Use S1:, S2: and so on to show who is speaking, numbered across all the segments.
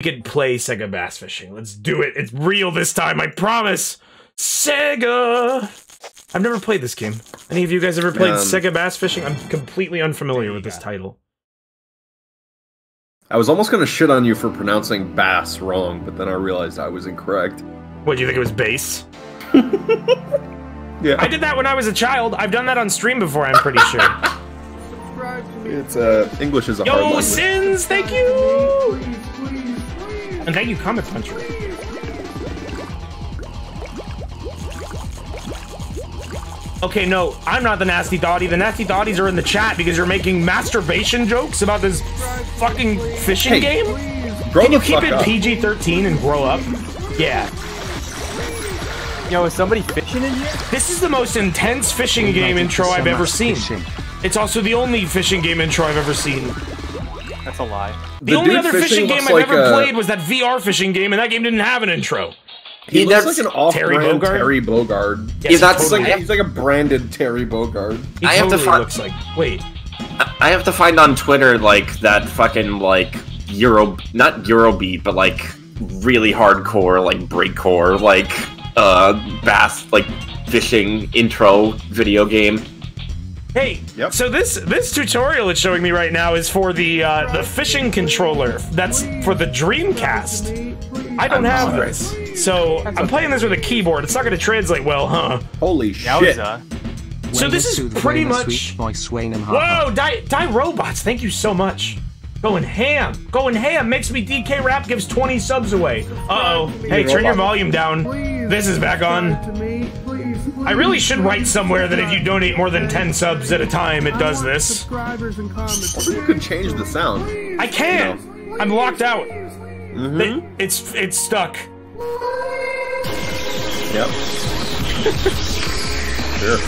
S1: We could play Sega Bass Fishing. Let's do it. It's real this time. I promise. Sega. I've never played this game. Any of you guys ever played
S2: Um,
S1: Sega Bass Fishing? I'm completely unfamiliar with this title.
S2: I was almost gonna shit on you for pronouncing bass wrong, but then I realized I was incorrect.
S1: What do you think it was bass?
S2: Yeah,
S1: I did that when I was a child. I've done that on stream before. I'm pretty sure.
S2: it's uh English is a hard language.
S1: Yo, sins, thank you, and thank you, Comic Puncher. Okay, no, I'm not the nasty dotty. The nasty dotties are in the chat because you're making masturbation jokes about this fucking fishing
S2: Hey,
S1: game.
S2: Grow
S1: Can you keep it. PG-13 and grow up? Yeah.
S3: Yo, is somebody fishing in here?
S1: This is the most intense fishing game intro I've ever seen. It's also the only fishing game intro I've ever seen.
S3: That's a lie.
S1: The,
S2: The
S1: only other
S2: fishing
S1: fishing game I've
S2: like
S1: ever
S2: a-
S1: played was that VR fishing game, and that game didn't have an intro.
S2: He
S4: He
S2: looks
S4: does-
S2: like an off-brand
S1: Terry
S2: Terry
S1: Bogard?
S2: Bogard.
S1: Yes,
S4: Yeah, that's
S2: He's like
S1: totally,
S2: he's like a branded Terry Bogard.
S1: he
S4: I have to find-
S1: looks like. Wait,
S4: I have to find on Twitter like that fucking like Euro, not Eurobeat, but like really hardcore, like breakcore, like uh bass, like fishing intro video game.
S1: Hey.
S2: Yep.
S1: So this this tutorial it's showing me right now is for the uh, the fishing controller. That's for the Dreamcast. I don't have this, so I'm playing this with a keyboard. It's not going to translate well, huh?
S2: Holy shit!
S3: Yowza.
S1: So this is pretty much.
S5: by Swain and Harper.
S1: Whoa, die, die robots! Thank you so much. Going ham, going ham makes me DK Rap gives 20 subs away. Uh oh. Hey, turn your volume down. This is back on. I really should write somewhere that if you donate more than 10 subs at a time, it does this.
S2: You could change the sound.
S1: I can't. I'm locked out.
S2: Mm-hmm.
S1: It- it's it's stuck.
S2: Yep. sure.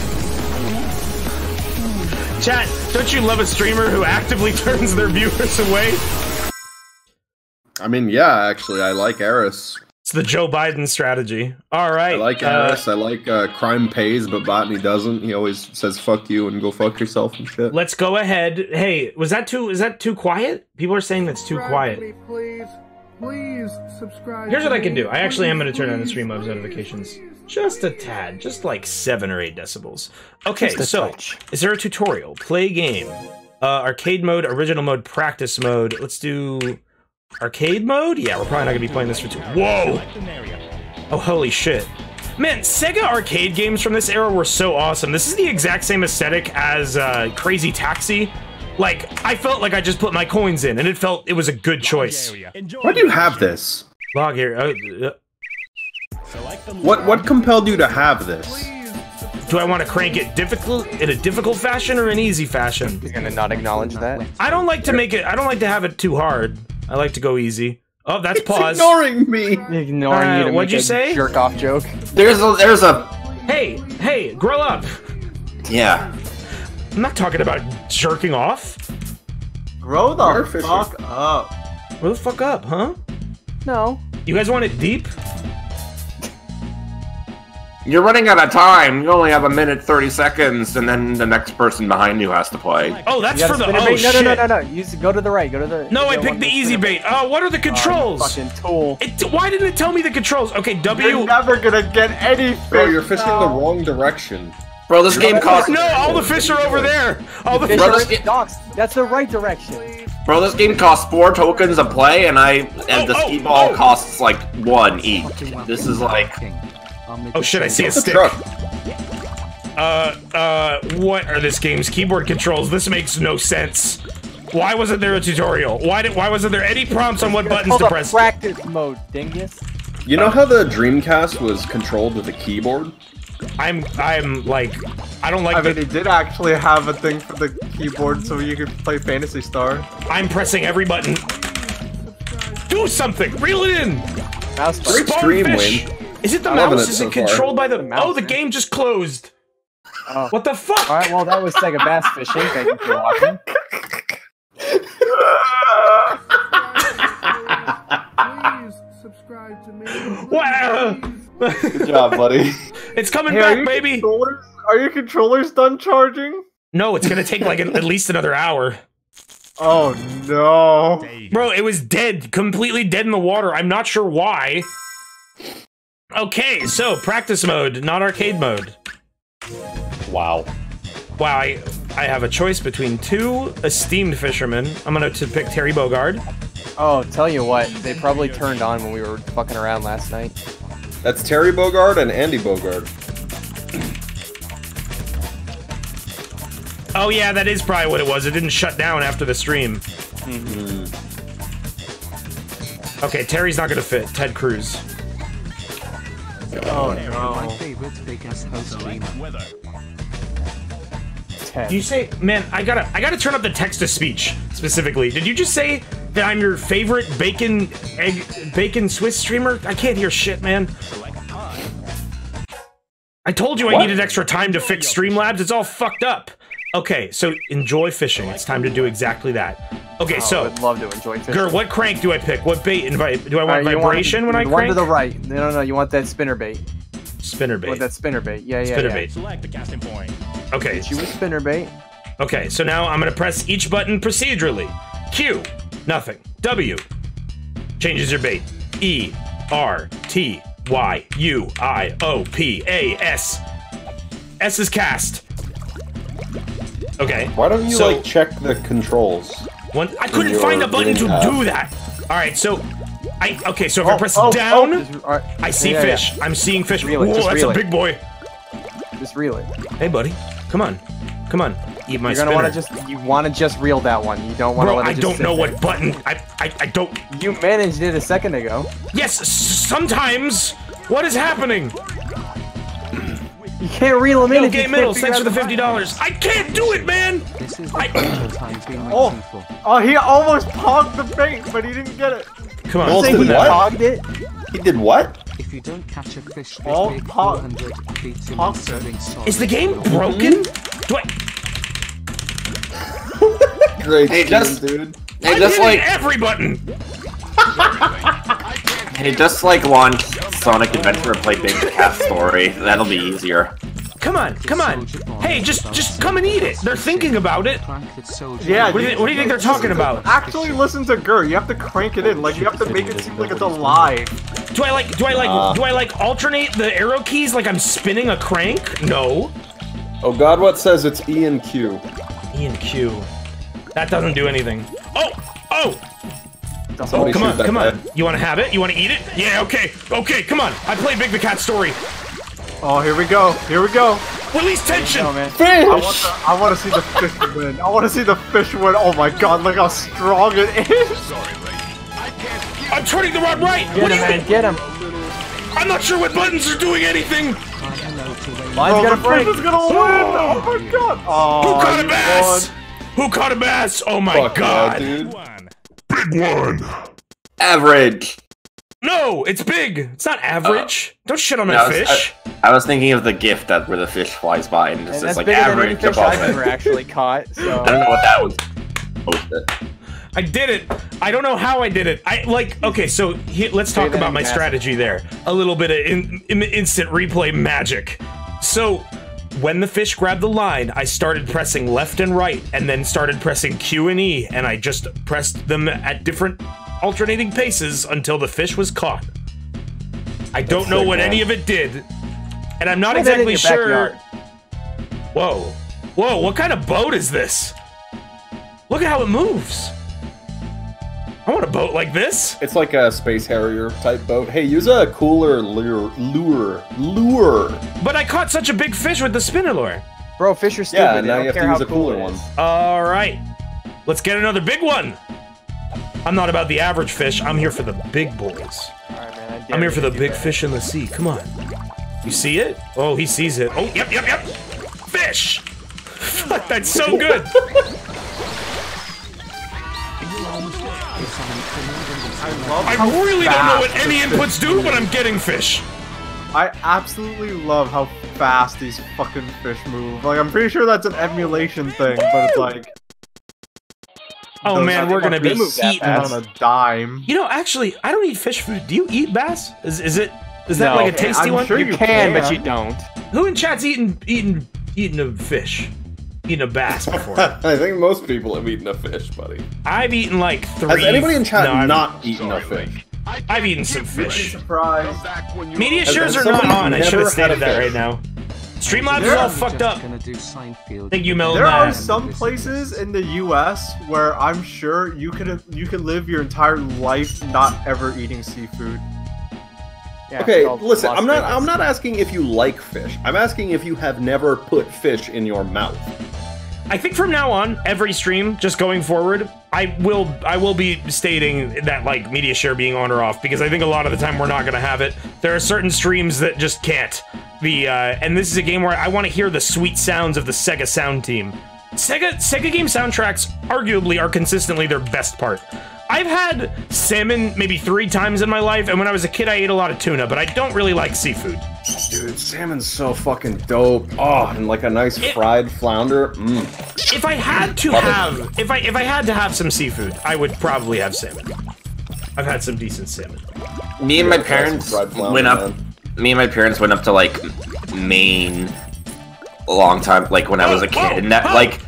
S1: Chat, don't you love a streamer who actively turns their viewers away?
S2: I mean, yeah, actually, I like Eris.
S1: It's the Joe Biden strategy. All right.
S2: I like
S1: uh,
S2: I like uh, Crime Pays, but Botany doesn't. He always says "fuck you" and "go fuck yourself" and shit.
S1: Let's go ahead. Hey, was that too? Is that too quiet? People are saying that's too quiet.
S6: Please, please subscribe.
S1: Here's what I can do. I actually am going to turn on the stream Streamlabs notifications just a tad, just like seven or eight decibels. Okay, so
S3: touch.
S1: is there a tutorial? Play game, uh, arcade mode, original mode, practice mode. Let's do arcade mode. Yeah, we're probably not going to be playing this for two. Whoa! Oh, holy shit! Man, Sega arcade games from this era were so awesome. This is the exact same aesthetic as uh, Crazy Taxi. Like, I felt like I just put my coins in, and it felt it was a good choice.
S2: Why do you have this?
S1: Log here. Uh, uh,
S2: What what compelled you to have this?
S1: Do I want to crank it difficult in a difficult fashion or an easy fashion?
S3: You're gonna not acknowledge that?
S1: I don't like to make it. I don't like to have it too hard. I like to go easy. Oh, that's
S2: It's
S1: pause.
S2: ignoring me.
S3: Ignoring
S1: Uh,
S3: you to
S1: what'd
S3: make
S1: you
S3: a
S1: say?
S3: jerk off joke.
S4: There's a there's a
S1: Hey, hey, grow up.
S4: yeah.
S1: I'm not talking about jerking off.
S7: Grow the
S2: You're fishing.
S7: fuck up.
S1: Grow the fuck up, huh?
S3: No.
S1: You guys want it deep?
S4: You're running out of time. You only have a minute thirty seconds, and then the next person behind you has to play.
S1: Oh, that's for the.
S3: spin it
S1: Oh
S3: bait. no,
S1: shit.
S3: no, no, no, no. Use go to the right. Go to the.
S1: No, I picked the easy
S3: spin
S1: bait. Oh, what are the
S3: you
S1: controls?
S3: fucking tool.
S1: It, why didn't it tell me the controls? Okay, W.
S7: You're never gonna get any fish.
S2: Bro, you're fishing
S7: now.
S2: the wrong direction.
S4: Bro, this game costs.
S1: No, all the fish are over there. All the
S3: Fish
S4: Bro,
S3: are in the docks. That's the right direction.
S4: Bro, this game costs four tokens a play, and I and oh, the
S1: Oh, oh,
S4: ski ball
S1: oh.
S4: costs like one each. This is like
S1: Oh shit! I see a
S2: Get
S1: stick.
S2: truck.
S1: Uh, uh, what are this game's keyboard controls? This makes no sense. Why wasn't there a tutorial? Why did? Why wasn't there any prompts on what
S3: It's
S1: buttons
S3: called
S1: to
S3: a
S1: press?
S3: practice mode, dingus.
S2: You know how the Dreamcast was controlled with a keyboard?
S1: I'm, I'm like, I don't like
S7: I mean,
S1: that.
S7: he did actually have a thing for the keyboard so you could play Phantasy Star.
S1: I'm pressing every button. Do something! Reel it in!
S3: Mouse
S2: Great
S3: button.
S2: stream
S1: Bonefish.
S2: win.
S1: Is it the
S2: I'm
S1: mouse?
S2: it
S1: Is
S2: so
S1: it
S2: far.
S1: controlled by the?
S3: The mouse,
S1: oh, the
S3: man.
S1: game just closed.
S3: Oh.
S1: What the fuck?
S3: All right, well, that was Sega Bass Fishing. Thank you for watching.
S6: Please subscribe to me.
S1: Wow.
S2: Good job, buddy.
S1: It's coming
S7: Hey,
S1: back,
S7: your
S1: baby.
S7: Are your controllers done charging?
S1: No, it's gonna take like at at least another hour.
S7: Oh no.
S1: Bro, it was dead, completely dead in the water. I'm not sure why. Okay, so practice mode, not arcade mode.
S4: Wow.
S1: Wow, I, I have a choice between two esteemed fishermen. I'm gonna to pick Terry Bogard.
S3: Oh, tell you what, they probably turned on when we were fucking around last night.
S2: That's Terry Bogard and Andy Bogard.
S1: Oh yeah, that is probably what it was. It didn't shut down after the stream. Mm-hmm. Okay, Terry's not gonna fit. Ted Cruz.
S7: Oh
S5: My
S7: no.
S5: favorite big ass streamer.
S3: Ten.
S1: You say, man, I gotta, I gotta turn up the text to speech specifically. Did you just say that I'm your favorite bacon, egg, bacon Swiss streamer? I can't hear shit, man. I told you I needed extra time to fix Streamlabs. It's all fucked up. Okay, so enjoy fishing. It's time to do exactly that. Okay,
S3: Oh, I
S1: so
S3: would love to enjoy fishing.
S1: Gur, what crank do I pick? What bait invite? Do I want
S3: Alright, you
S1: vibration when I
S3: the one
S1: crank?
S3: to the right. No, no, no. You want that spinner bait.
S1: Spinner
S3: You want
S1: bait.
S3: that spinner bait. Yeah, yeah,
S1: Spinner
S3: yeah.
S1: bait.
S8: Select the casting point.
S1: Okay,
S3: Get you a spinner bait.
S1: Okay, so now I'm gonna press each button procedurally. Q, nothing. W, changes your bait. E, R, T, Y, U, I, O, P, A, S. S is cast. Okay.
S2: Why don't you
S1: so
S2: like check the controls?
S1: one, I couldn't find a button to do that. All right, so I okay. So if I
S7: Oh,
S1: press
S7: oh, oh
S1: down,
S7: oh.
S3: All right.
S1: I see
S3: Yeah, yeah,
S1: fish. I'm seeing fish.
S3: Reel it,
S1: Whoa, that's a
S3: it.
S1: big boy.
S3: Just reel it.
S1: Hey, buddy, come on, come on. Eat my
S3: You're gonna want to just. You want to just reel that one. You don't want to
S1: Bro,
S3: let it
S1: I don't know
S3: there.
S1: what button. I, I I don't.
S3: You managed it a second ago.
S1: Yes, sometimes. What is happening?
S3: You can't reel them in.
S1: Yo,
S3: if you
S1: Gay
S3: can't
S1: Middles, thanks for the fifty dollars. I can't do it, man.
S5: This is
S1: I-
S5: the actual
S7: Oh. Oh, he almost pogged the bait, but he didn't get it.
S1: Come on,
S2: Well,
S3: Say
S2: did
S3: he
S2: what?
S3: hogged it.
S2: He did what?
S5: If you don't catch a fish this
S7: Oh,
S5: big,
S7: pog-
S5: 400 beats him
S7: pogged
S5: serving sauce.
S1: is the game broken? Do I?
S2: Great
S4: Hey,
S2: game,
S4: just-
S2: dude.
S4: Hey,
S1: I'm
S4: just like
S1: every button.
S4: hey, just like launch Sonic Adventure and play Big Cat Story. That'll be easier.
S1: Come on, come on. Hey, just just come and eat it. They're thinking about it.
S5: Crank that soldier
S7: Yeah,
S1: What do you, what do you think they're talking about?
S7: Actually, listen to Gur. You have to crank it in. Like you have to make it seem like it's alive.
S1: Do I like do I like
S2: Uh.
S1: do I like alternate the arrow keys like I'm spinning a crank? No.
S2: Oh God, what says it's E and Q?
S1: E and Q. That doesn't do anything. Oh, oh.
S2: Somebody oh,
S1: Come
S2: shoot
S1: on, come
S2: guy.
S1: on. You want to have it? You want to eat it? Yeah, okay. Okay, come on. I played Big the Cat Story.
S7: Oh, here we go. Here we go.
S1: Release tension.
S3: No, man.
S7: Fish. I want to see the fish win. I want to see the fish win. Oh my God! Look how strong it is.
S1: Sorry, I'm turning the rod right.
S3: Get
S1: what do
S3: him,
S1: you
S3: man.
S1: mean?
S3: Get him.
S1: I'm not sure what buttons are doing anything.
S5: hello to Wayne.
S3: Mine's
S7: Bro,
S3: gonna
S7: the
S3: break.
S7: fish is gonna win. Oh. oh my God. Oh,
S1: Who caught a bass?
S7: won.
S1: Who caught a bass? Oh my
S2: Fuck
S1: god.
S2: yeah, dude.
S4: Average.
S1: No, it's big. It's not average. Oh. Don't shit on my
S4: No, it's-
S1: fish.
S4: I was thinking of the gift that where the fish flies by and it's
S3: And
S4: just
S3: that's
S4: like
S3: bigger than any
S4: average
S3: fish
S4: above
S3: I've ever actually caught. So.
S4: I don't know what that was. Oh.
S1: I did it. I don't know how I did it. I like. Okay, so he, let's talk about my
S3: massive.
S1: strategy there. A little bit of in, in- instant replay magic. So when the fish grabbed the line, I started pressing left and right, and then started pressing Q and E, and I just pressed them at different alternating paces until the fish was caught. I don't know what
S2: man.
S1: any of it did, and I'm not exactly sure. Whoa, whoa! What kind of boat is this? Look at how it moves. I want a boat like this.
S2: It's like a space harrier type boat. Hey, use a cooler lure, lure, lure.
S1: But I caught such a big fish with the spinner lure.
S3: Bro, fish are stupid.
S2: Yeah,
S3: they
S2: now
S3: don't
S2: you have to use a
S3: cool
S2: cooler
S3: it
S2: one.
S1: All right, let's get another big one. I'm not about the average fish. I'm here for the big boys.
S3: All right, man. I dare
S1: I'm here for the big
S3: better.
S1: fish in the sea. Come on. You see it? Oh, he sees it. Oh, yep, yep, yep. Fish. Fuck, that's so good.
S7: I love
S1: I really don't know what any inputs do, but I'm getting fish.
S7: I absolutely love how fast these fucking fish move. Like, I'm pretty sure that's an emulation thing, but it's like.
S1: Oh man, we're gonna be
S3: They
S1: eating.
S7: on a dime.
S1: You know, actually, I don't eat fish food. Do you eat bass? Is, is it? Is that
S3: No.
S1: like a tasty
S7: I'm
S1: one?
S7: sure
S3: You
S7: you
S3: can, but you don't.
S1: Who in chat's eating eating eating a fish? Eaten a bass before.
S2: I think most people have eaten a fish, buddy.
S1: I've eaten like three.
S2: Has anybody in chat
S1: No, I've-
S2: not eaten a fish?
S1: I've eaten some fish.
S7: Surprise.
S1: Media
S2: Has-
S1: shares
S2: has
S1: are not on. I should have stated that right now. Streamlabs is all fucked up.
S5: gonna do
S1: Thank you, Mel.
S7: There
S1: Nah.
S7: are some places in the U.S. where I'm sure you could you could live your entire life not ever eating seafood.
S3: Yeah,
S2: Okay,
S3: it's
S2: listen. I'm not.
S3: Vegas.
S2: I'm not asking if you like fish. I'm asking if you have never put fish in your mouth.
S1: I think from now on, every stream, just going forward, I will I will be stating that like media share being on or off because I think a lot of the time we're not gonna have it. There are certain streams that just can't. The uh, and this is a game where I want to hear the sweet sounds of the Sega sound team. Sega Sega game soundtracks arguably are consistently their best part. I've had salmon maybe three times in my life, and when I was a kid, I ate a lot of tuna, but I don't really like seafood.
S2: Dude, salmon's so fucking dope. Oh, and like a nice
S1: It-
S2: fried flounder. Mm.
S1: If I had to
S2: Love it.
S1: have, if I if I had to have some seafood, I would probably have salmon. I've had some decent salmon.
S4: Me and my parents
S2: flounder,
S4: went up.
S2: man.
S4: Me and my parents went up to like Maine a long time, like when I was a
S1: Whoa,
S4: kid, and that
S1: whoa.
S4: like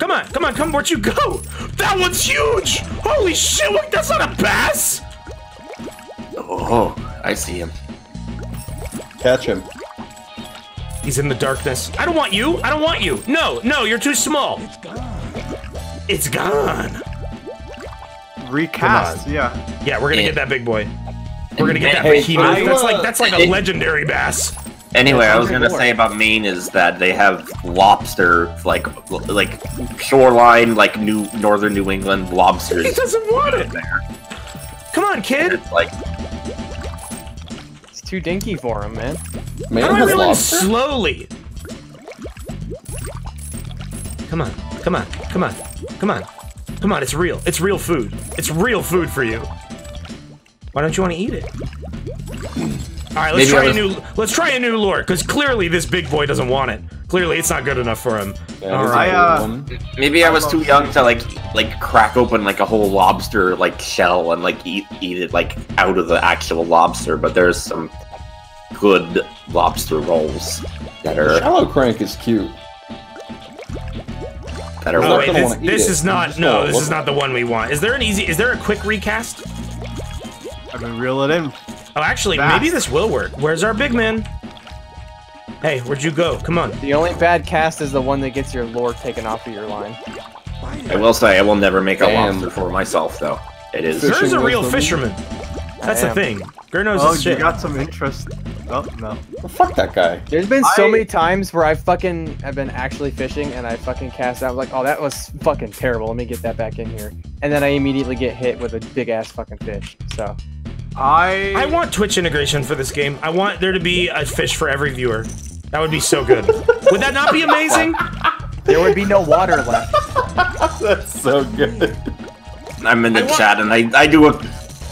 S1: Come on, come on, come! Where'd you go? That one's huge! Holy shit! Look, that's not a bass.
S4: oh, I see him.
S2: Catch him.
S1: He's in the darkness. I don't want you. I don't want you. No, no, you're too small. It's gone.
S7: It's
S1: gone.
S7: Recast, yeah.
S1: Yeah, we're gonna
S4: Yeah.
S1: get that big boy. We're gonna get that
S4: Hey,
S1: behemoth. That's
S2: uh,
S1: like that's like a legendary bass.
S4: Anyway, I was gonna
S3: like
S4: say about Maine is that they have lobster, like like shoreline, like New Northern New England lobsters.
S1: He doesn't want it.
S4: there.
S1: Come on,
S4: And
S1: kid.
S4: it's like
S3: It's too dinky for him, man.
S2: Man
S1: How do
S2: has
S1: reel
S2: lobster.
S1: slowly? Come on, come on, come on, come on, come on! It's real. It's real food. It's real food for you. Why don't you want to eat it? All right, let's
S4: Maybe I
S1: try a new. Let's try a new lure, because clearly this big boy doesn't want it. Clearly, it's not good enough for him.
S2: Yeah,
S1: All
S2: this is
S1: right.
S2: a
S7: I,
S2: good
S7: uh,
S4: maybe I was too young to like like crack open like a whole lobster like shell and like eat eat it like out of the actual lobster. But there's some good lobster rolls that
S2: The
S4: are
S2: shallow crank is cute.
S4: that are
S1: Oh wait, this,
S2: wanna
S1: this
S2: it.
S1: is
S2: You
S1: not. No, this is not the one we want. Is there an easy? Is there a quick recast?
S7: I mean, reel it in.
S1: Oh, actually,
S7: Fast.
S1: maybe this will work. Where's our big man? Hey, where'd you go? Come on.
S3: The only bad cast is the one that gets your lure taken off of your line.
S4: I will say I will never make a lobster for myself though. It is
S2: Fish-
S1: Gur's a real fisherman. That's
S3: I
S1: the
S3: am.
S1: thing. Gur knows
S7: Oh,
S1: his
S7: you got some interest. Oh no.
S2: Well, fuck that guy.
S3: There's been so
S7: I-
S3: many times where I fucking have been actually fishing and I fucking cast out like, oh that was fucking terrible. Let me get that back in here, and then I immediately get hit with a big ass fucking fish. So
S7: I
S1: I want Twitch integration for this game. I want there to be a fish for every viewer. That would be so good. would that not be amazing?
S3: there would be no water left.
S2: That's so good.
S4: I'm in the
S1: I
S4: chat and I, I do a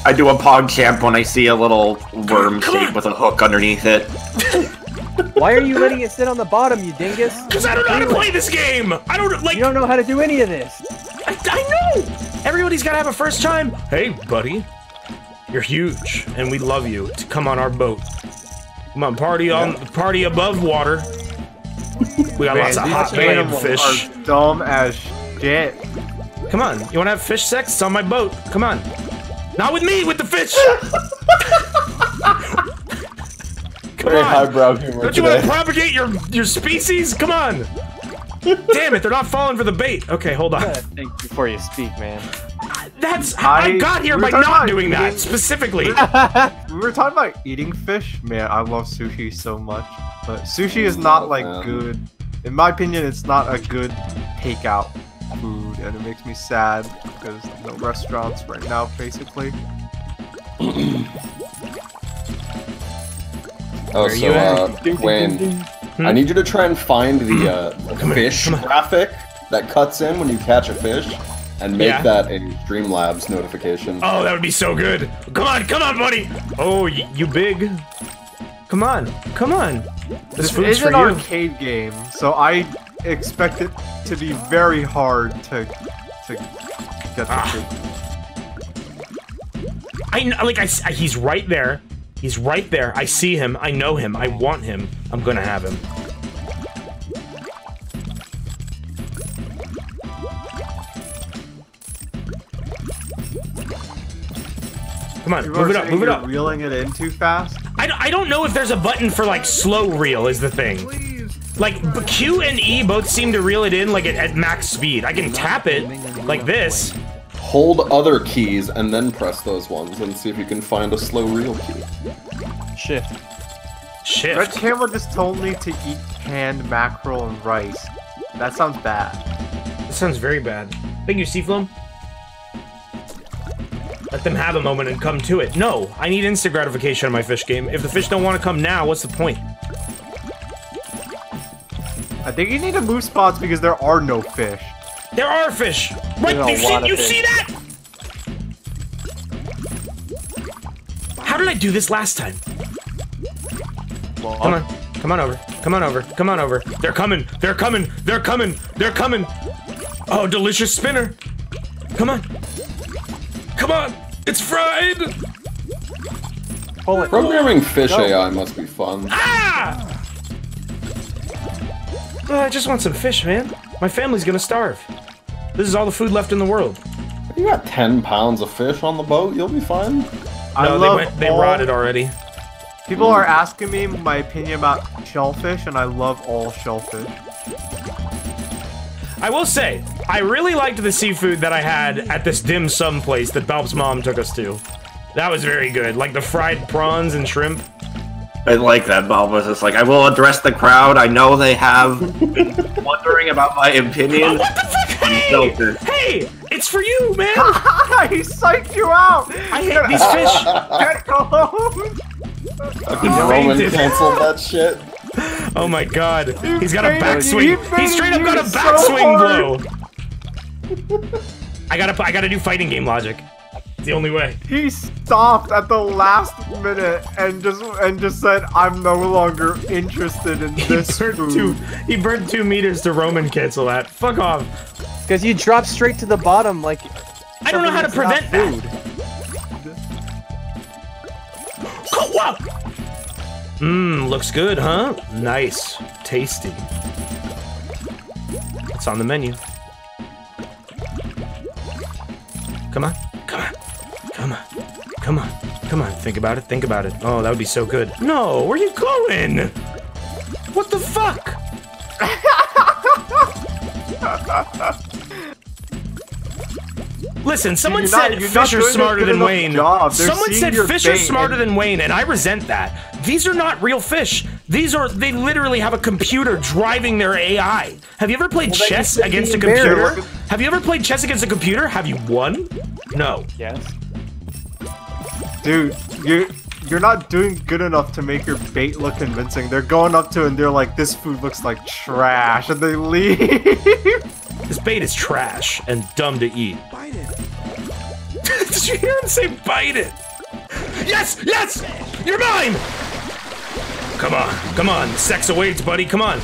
S4: I do a pog champ when I see a little worm
S1: Come
S4: shape
S1: on.
S4: with a hook underneath it.
S3: Why are you letting it sit on the bottom, you dingus?
S1: Because I don't know how to play this game. I don't like.
S3: You don't know how to do any of this.
S1: I, I know. Everybody's got to have a first time. Hey, buddy, you're huge, and we love you. To come on our boat. Come on, party on party above water. We got
S7: Man,
S1: lots of hot babe
S7: animals
S1: fish.
S7: are dumb as shit.
S1: Come on, you want to have fish sex? It's on my boat. Come on. Not with me, with the fish. Come
S2: Very
S1: on.
S2: highbrow humor
S1: Don't you want to propagate your your species? Come on. Damn it, they're not falling for the bait. Okay, hold on.
S3: Think before you speak, man.
S1: That's how I,
S7: I-
S1: got here
S7: we
S1: by not
S7: about
S1: doing that specifically.
S7: We were talking about eating fish. Man, I love sushi so much. But sushi is not like
S2: man.
S7: good. In my opinion, it's not a good takeout food, and it makes me sad because no restaurants right now, basically.
S2: Oh,
S1: Where
S2: so
S1: you
S2: uh, Wayne, I need you to try and find the, uh, the fish graphic that cuts in when you catch a fish, and make
S1: Yeah.
S2: that a Streamlabs notification.
S1: Oh, that would be so good. Come on, come on, buddy. Oh, y- you big. Come on, come on. This
S7: This is an
S1: you.
S7: arcade game, so I expect it to be very hard to to get the
S1: Ah.
S7: food.
S1: I kn- like I, s- he's right there. He's right there. I see him. I know him. I want him. I'm gonna have him. Come on,
S7: People
S1: move it up, move it up.
S7: Reeling it in too fast.
S1: I, don't- I don't know if there's a button for like slow reel is the thing. Like Q and E both seem to reel it in like at, at max speed. I can tap it like this.
S2: Hold other keys and then press those ones and see if you can find a slow reel key.
S3: Shift.
S1: Shift.
S7: Red Camera just told me to eat canned mackerel and rice. That sounds bad.
S1: This sounds very bad. Thank you, Seafloam. Let them have a moment and come to it. No, I need instant gratification in my fish game. If the fish don't want to come now, what's the point?
S7: I think you need to move spots because there are no fish.
S1: There are fish. Right,
S3: There's
S1: you, see, you
S3: fish.
S1: see that? How did I do this last time?
S3: Well,
S1: Come on. Come on over. Come on over. Come on over. They're coming. They're coming. They're coming. They're coming. Oh, delicious spinner. Come on. Come on. It's fried.
S3: Pull it.
S2: Programming fish
S3: Go.
S2: AI must be fun.
S1: Ah! Oh, I just want some fish, man. My family's gonna starve. This is all the food left in the world.
S2: You got 10 pounds of fish on the boat, you'll be fine.
S7: I
S1: No, they
S7: love
S1: went. They
S7: all-
S1: rotted already.
S7: People are asking me my opinion about shellfish, and I love all shellfish.
S1: I will say, I really liked the seafood that I had at this dim sum place that Balp's mom took us to. That was very good. Like the fried prawns and shrimp.
S4: I like that Bob was just like, I will address the crowd. I know they have been wondering about my opinion.
S1: What the fuck? Hey!
S4: Filter.
S1: Hey! It's for you, man!
S7: he psyched you out!
S1: I hate these fish!
S7: Get home!
S2: Fucking
S1: He
S2: Roman canceled that shit.
S1: Oh my god. He's got a backswing.
S7: He
S1: He straight up got a
S7: you so
S1: backswing
S7: hard.
S1: blow. I gotta I gotta do fighting game logic. It's the only way.
S7: He stopped at the last minute and just and just said, "I'm no longer interested in
S1: He
S7: this
S1: burned
S7: food."
S1: two he burned two meters to Roman cancel that. Fuck off.
S3: Because you drop straight to the bottom like.
S1: I don't know how to
S3: something that's
S1: prevent
S3: not
S1: that.
S3: food.
S1: Mmm, looks good, huh? Nice. Tasty. It's on the menu. Come on. Come on. Come on. Come on. Come on. Think about it. Think about it. Oh, that would be so good. No, where are you going? What the fuck? Listen, someone
S7: You're
S1: said
S7: not
S1: fish are smarter than Wayne. Someone said
S7: your
S1: fish are smarter than Wayne, and I resent that. These are not real fish. These are they literally have a computer driving their AI. Have you ever played
S3: you
S1: chess against a computer? Have you ever played chess against a computer? Have you won? No.
S3: Yes.
S7: Dude, you you're not doing good enough to make your bait look convincing. They're going up to it and they're like, "This food looks like trash," and they leave.
S1: This bait is trash and dumb to eat.
S6: Bite it.
S1: Did you hear him say bite it? Yes! Yes! You're mine! Come on, come on. Sex awaits, buddy. Come on.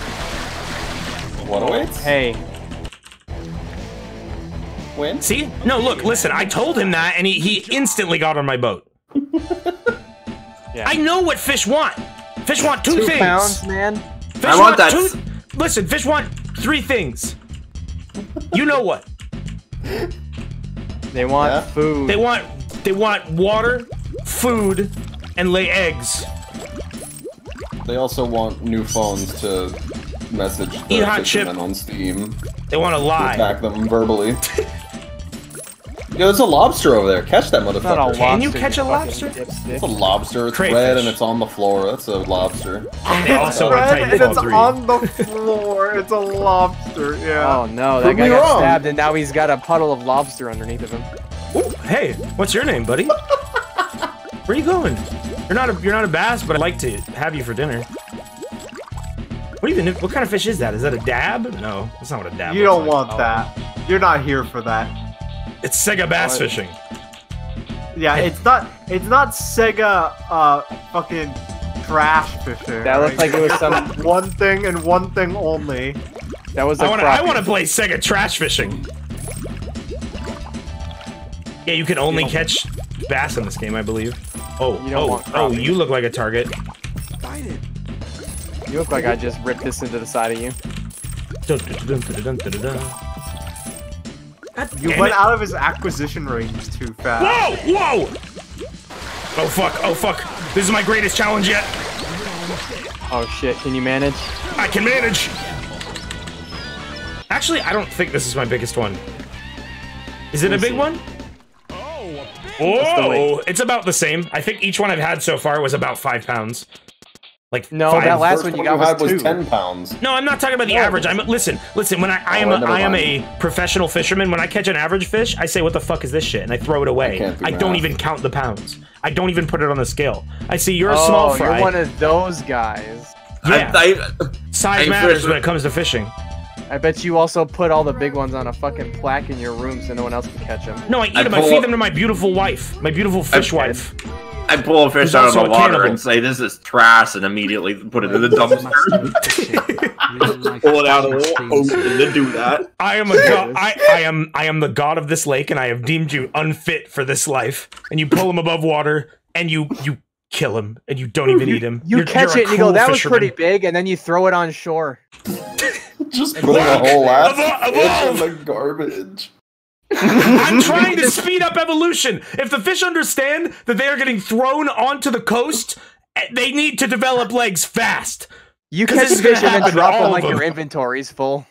S2: What awaits?
S3: Hey.
S2: When?
S1: See? No, look, listen, I told him that and he, he instantly got on my boat.
S3: Yeah.
S1: I know what fish want. Fish want two,
S3: Two
S1: things.
S3: pounds, man.
S1: Fish
S4: I want that
S1: two. Listen, fish want three things. You know what?
S3: They want
S2: Yeah.
S3: food.
S1: They want they want water, food, and lay eggs.
S2: They also want new phones to message
S1: Eat
S2: the
S1: hot chip.
S2: on Steam.
S1: They want to lie.
S2: Back them verbally. Yo, there's a lobster over there. Catch that
S3: Not a
S2: motherfucker.
S3: lobster.
S1: Can you catch a lobster?
S2: It's a lobster. It's
S1: Crayfish.
S2: red and it's on the floor. That's a lobster.
S1: They also
S7: Red and it's
S1: 3.
S7: on the floor. It's a lobster. Yeah.
S3: Oh no, that
S2: Prove
S3: guy
S2: me
S3: got
S2: wrong.
S3: stabbed and now he's got a puddle of lobster underneath of him.
S1: Ooh, hey, what's your name, buddy? Where are you going? You're not a you're not a bass, but I'd like to have you for dinner. What even? What kind of fish is that? Is that a dab? No, that's not what a dab.
S7: You
S1: looks
S7: don't
S1: like.
S7: want that. You're not here for that.
S1: It's Sega bass
S3: What?
S1: fishing.
S7: Yeah, it's not. It's not Sega. Uh, fucking trash fishing.
S3: That looked like it was some.
S7: one thing and one thing only.
S3: That was a
S1: I want to. I want to play Sega trash fishing. Yeah, you can only catch bass in this game, I believe. Oh,
S3: You don't
S1: oh,
S3: want
S1: oh! You look like a target.
S6: Bite it.
S3: You look like I just ripped this into the side of you.
S1: God
S7: You went
S1: it.
S7: out of his acquisition range too fast.
S1: Whoa! Whoa! Oh fuck, oh fuck. This is my greatest challenge yet.
S3: Oh shit, can you manage?
S1: I can manage. Actually, I don't think this is my biggest one. Is it a big
S3: see.
S1: one? Oh, it's about the same. I think each one I've had so far was about five pounds. Like
S3: No,
S1: five.
S3: that last one you got
S2: you
S3: was
S2: was
S3: two.
S2: ten pounds.
S1: No, I'm not talking about the average. I'm listen, listen. When I, I oh, am,
S2: Oh,
S1: a,
S2: never
S1: I am
S2: mind.
S1: a professional fisherman. When I catch an average fish, I say, "What the fuck is this shit?" and I throw it away.
S2: I do
S1: I don't even count the pounds. I don't even put it on the scale. I see "You're a
S3: oh,
S1: small fry."
S3: you're one of those guys.
S1: yeah,
S4: I, I,
S1: size
S4: I
S1: matters
S4: fish-
S1: when it comes to fishing.
S3: I bet you also put all the big ones on a fucking plaque in your room so no one else can catch them.
S1: No, I eat
S4: I
S1: them. I feed them to my beautiful wife, my beautiful fish
S4: I-
S1: wife.
S4: I pull a fish out of the water and say, "This is trash," and immediately put it in the dumpster.
S5: Pull
S4: pull it out of the ocean to do that.
S1: I am a god. I, I am. I am the god of this lake, and I have deemed you unfit for this life. And you pull him above water, and you you kill him, and you don't even eat him.
S3: You
S1: You're-
S3: catch
S1: you're a
S3: it and you go,
S1: cruel
S3: that was pretty big, and then you throw it on shore.
S2: Just putting a whole ass
S1: Evol-
S2: fish in the garbage.
S1: I'm trying to speed up evolution. If the fish understand that they are getting thrown onto the coast, eh, they need to develop legs fast.
S3: You catch fish and then drop them like your
S1: them.
S3: inventory's full.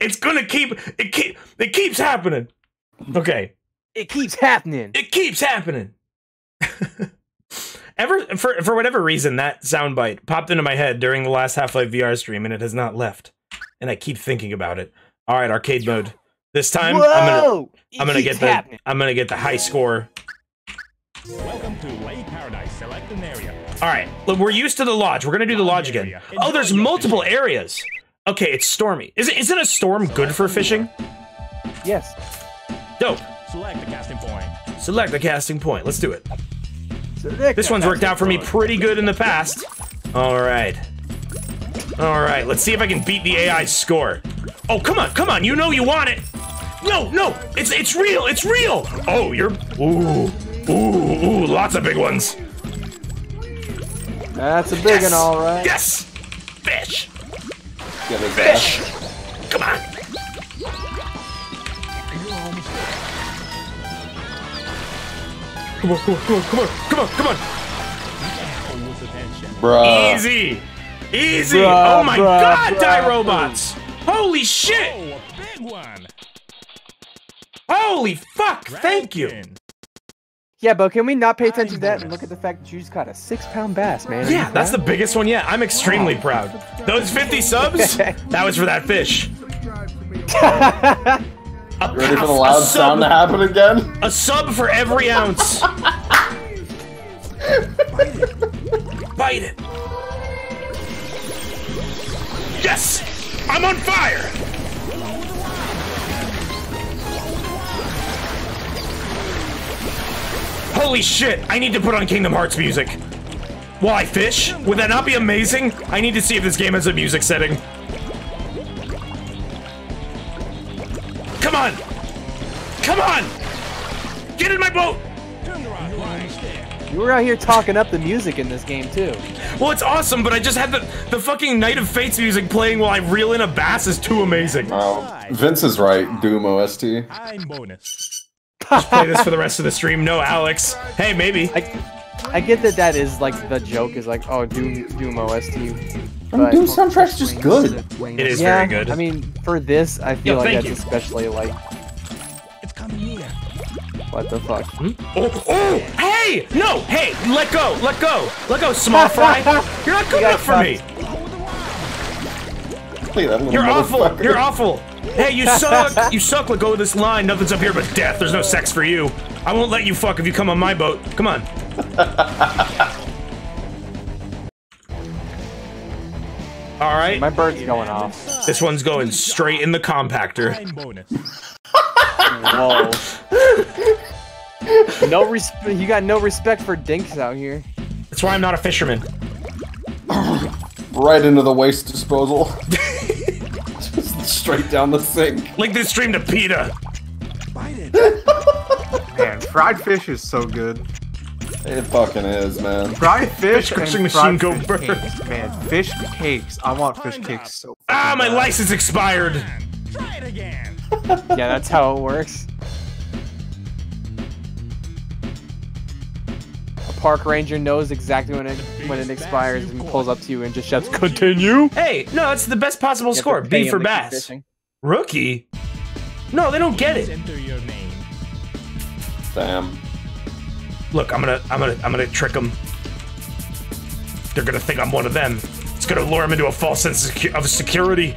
S1: It's gonna keep it keep it keeps happening. Okay.
S3: It keeps happening.
S1: It keeps happening. Ever for for whatever reason that soundbite popped into my head during the last Half-Life VR stream and it has not left. And I keep thinking about it. All right, arcade mode. This time I'm gonna I'm gonna
S3: keeps
S1: get the
S3: happening.
S1: I'm gonna get the high score.
S8: Welcome to Lake Paradise. Select an area.
S1: All right, look, we're used to the lodge. We're gonna do the lodge again. Oh, there's multiple areas. Okay, it's stormy. Is it, isn't a storm good for fishing?
S3: Yes.
S1: Dope.
S8: Select the casting point.
S1: Select the casting point. Let's do it.
S3: So there-
S1: This one's worked out for me pretty good in the past. All right. All right, let's see if I can beat the AI's score. Oh, come on, come on. You know you want it. No, no, it's it's real. It's real. Oh, you're ooh, ooh, ooh, lots of big ones.
S3: That's a big
S1: Yes!
S3: one, all right.
S1: Yes. Fish.
S2: Get his
S1: Fish.
S2: ass.
S1: Come on. Come on, come on, come on, come on, come on, come on.
S2: Bruh.
S1: Easy! Easy!
S3: Bruh,
S1: oh my
S3: bruh,
S1: god,
S3: bruh.
S1: die robots! Holy shit!
S8: Oh, a big one.
S1: Holy fuck! Thank you!
S3: Yeah, but can we not pay attention to that and look at the fact that you just caught a six pound bass, man?
S1: Yeah,
S3: you
S1: that's the biggest one yet. I'm extremely proud. Those 50 subs? that was for that fish.
S6: Subscribe to.
S1: A,
S2: Ready for the loud
S1: sub,
S2: sound to happen again?
S1: A sub for every ounce. Bite it. Bite it. Yes! I'm on fire! Holy shit, I need to put on Kingdom Hearts music. While I fish? Would that not be amazing? I need to see if this game has a music setting. Come on! Come on! Get in my boat!
S8: Turn the rod right there.
S3: You were out here talking up the music in this game too.
S1: Well, it's awesome, but I just had the, the fucking Night of Fates music playing while I reel in a bass is too amazing.
S2: Oh, Vince is right. Doom OST.
S8: I'm bonus.
S1: Play this for the rest of the stream. No, Alex. Hey, maybe.
S3: I, I get that that is like the joke is like oh Doom Doom OST.
S2: I
S3: But-
S2: Doom soundtrack's just good.
S1: It is
S3: yeah,
S1: very good.
S3: I mean for this I feel
S1: Yo,
S3: like that's
S1: you.
S3: especially like
S8: It's coming here.
S3: what the fuck. Hmm?
S1: Oh, oh, hey! No, hey, let go, let go, let go, small fry. You're not good
S3: You
S1: enough for me.
S2: Look at that
S1: You're awful. You're awful. Hey, you suck. You suck. Let go of this line. Nothing's up here but death. There's no sex for you. I won't let you fuck if you come on my boat. Come on. All right.
S3: My bird's going off.
S1: This one's going straight in the compactor.
S3: Whoa. no respect. You got no respect for dinks out here.
S1: That's why I'm not a fisherman.
S2: Right into the waste disposal. Just straight down the sink.
S1: Link this stream to PETA.
S7: Man, fried fish is so good.
S2: It fucking is, man.
S7: Fried fish
S1: Fish crushing
S7: and
S1: machine
S7: fried
S1: go
S7: fish
S1: burn.
S7: cakes, man. Fish cakes. I want fish cakes so.
S1: Ah, my
S7: bad.
S1: license expired.
S8: Try it again.
S3: Yeah, that's how it works. Park ranger knows exactly when it when it expires and pulls up to you and just shouts "Continue."
S1: Hey, no, it's the best possible
S3: You
S1: score. B for
S3: to
S1: bass. Rookie? No, they don't get it.
S8: Enter.
S2: Damn.
S1: Look, I'm gonna, I'm gonna, I'm gonna trick them. They're gonna think I'm one of them. It's gonna lure them into a false sense of security.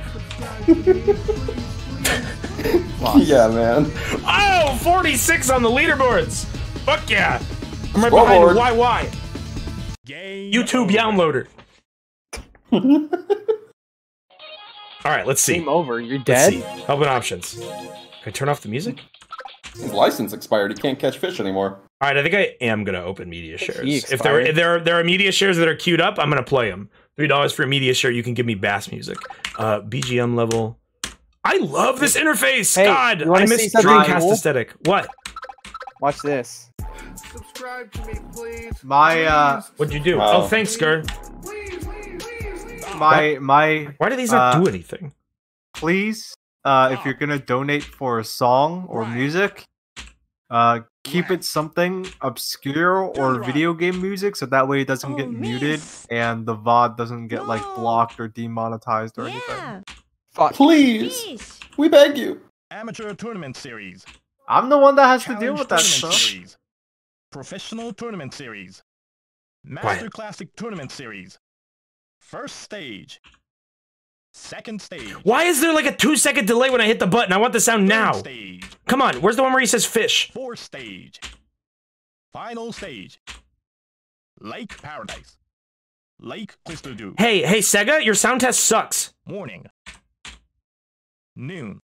S2: Yeah, man.
S1: Oh, 46 on the leaderboards. Fuck yeah. I'm right
S2: Scoreboard.
S1: behind YY.
S8: Game
S1: YouTube downloader. All right, let's see.
S3: Game over. You're
S1: Let's
S3: dead.
S1: see. Helping options. Can I turn off the music?
S2: His license expired. He can't catch fish anymore.
S1: All right, I think I am gonna open media shares. If there,
S3: expired.
S1: if there, are, there are media shares that are queued up, I'm gonna play them. Three dollars for a media share. You can give me bass music. Uh, BGM level. I love this interface.
S3: Hey,
S1: God, I miss
S3: something
S1: Dreamcast
S3: cool?
S1: aesthetic. What?
S3: Watch this.
S6: Subscribe to me, please.
S7: My uh,
S1: What'd you do?
S2: Wow.
S1: Oh, thanks, Gur.
S6: Please, please, please.
S7: my my.
S1: Why do these not
S7: Uh,
S1: do anything?
S7: Please, uh, if you're gonna donate for a song or music, uh, keep it something obscure or video game music, so that way it doesn't get muted and the VOD doesn't get like blocked or demonetized or anything.
S3: Fuck.
S2: Please, we beg you.
S8: Amateur tournament series.
S7: I'm the one that has to deal with that stuff.
S8: series. Professional tournament series. Master Classic tournament series. First stage. Second stage.
S1: Why is there like a two second delay when I hit the button? I want the sound
S8: Third
S1: now.
S8: Stage.
S1: Come on, where's the one where he says fish?
S8: Fourth stage. Final stage. Lake Paradise. Lake Crystal Dew.
S1: Hey, hey, Sega, your sound test sucks.
S8: Morning. Noon.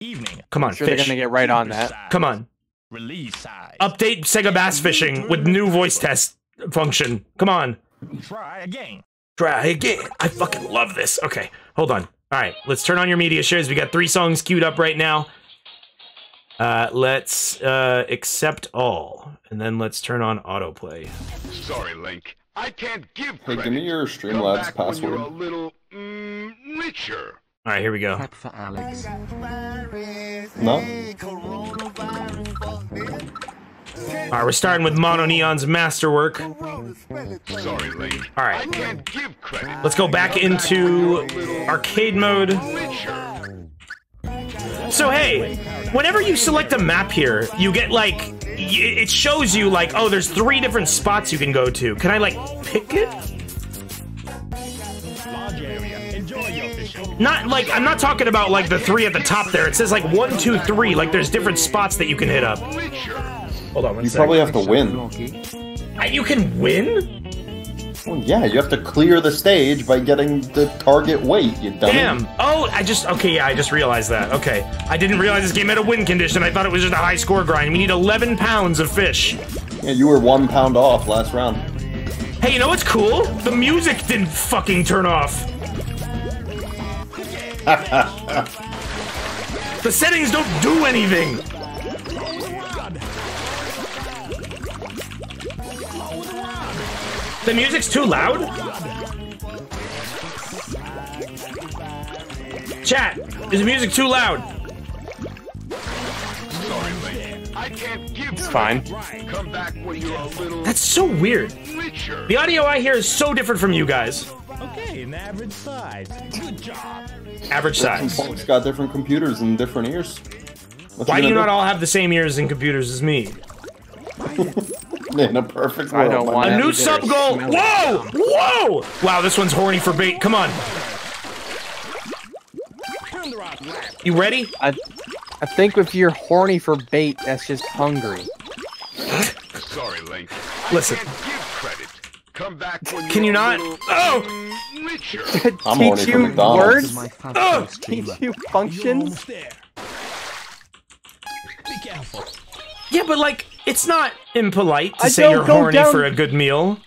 S8: Evening.
S1: Come on,
S3: Sure, they're gonna get right on that.
S1: Come on.
S8: Release size.
S1: Update Sega Bass Fishing with new voice test function. Come on.
S8: Try again.
S1: Try again. I fucking love this. Okay, hold on. All right, let's turn on your media shares. We got three songs queued up right now. Uh, let's uh, accept all, and then let's turn on autoplay.
S9: Sorry, Link. I can't give
S2: Hey, give me your Streamlabs
S9: password. when you're a little mm, richer.
S1: All right, here we go.
S5: Clap for Alex.
S2: No?
S1: All right, we're starting with MonoNeon's masterwork.
S9: Sorry, Link.
S1: All
S9: I
S1: right,
S9: can't give credit.
S1: let's go back into arcade mode. So hey, whenever you select a map here, you get like it shows you like oh, there's three different spots you can go to. Can I like pick it? Not like I'm not talking about like the three at the top there. It says like one, two, three. Like there's different spots that you can hit up. Hold on one
S2: You probably have to win.
S1: Uh, You can win?
S2: Well, yeah, you have to clear the stage by getting the target weight, you dummy.
S1: Damn. Oh, I just okay. Yeah, I just realized that. Okay, I didn't realize this game had a win condition. I thought it was just a high score grind. We need 11 pounds of fish.
S2: Yeah, you were one pound off last round.
S1: Hey, you know what's cool? The music didn't fucking turn off. The settings don't do anything. The music's too loud? Chat, is the music too loud?
S9: Sorry, Link. I can't give
S3: It's fine.
S9: Come back when you're a little
S1: That's so weird. The audio I hear is so different from you guys.
S8: Okay, an average size. Good job.
S1: Average
S2: Different
S1: size.
S2: folks got different computers and different ears. What's
S1: Why do you
S2: gonna
S1: not all have the same ears and computers as me?
S2: In a perfect
S3: I
S2: world.
S3: don't want
S1: A new
S3: you
S1: sub goal. Whoa! Whoa! Wow, this one's horny for bait. Come on.
S8: Turn the rock left.
S1: You ready?
S3: I, I think if you're horny for bait, that's just hungry.
S9: Sorry, Link.
S1: Listen.
S9: I can't give credit. Come back when
S1: Can you not? Oh!
S9: richer.
S2: I'm oh!
S3: Teach you words?
S1: Oh,
S5: pub
S3: Teach you functions?
S8: Be careful.
S1: Yeah, but like, it's not impolite to
S3: I
S1: say you're horny
S3: down-
S1: for a good meal.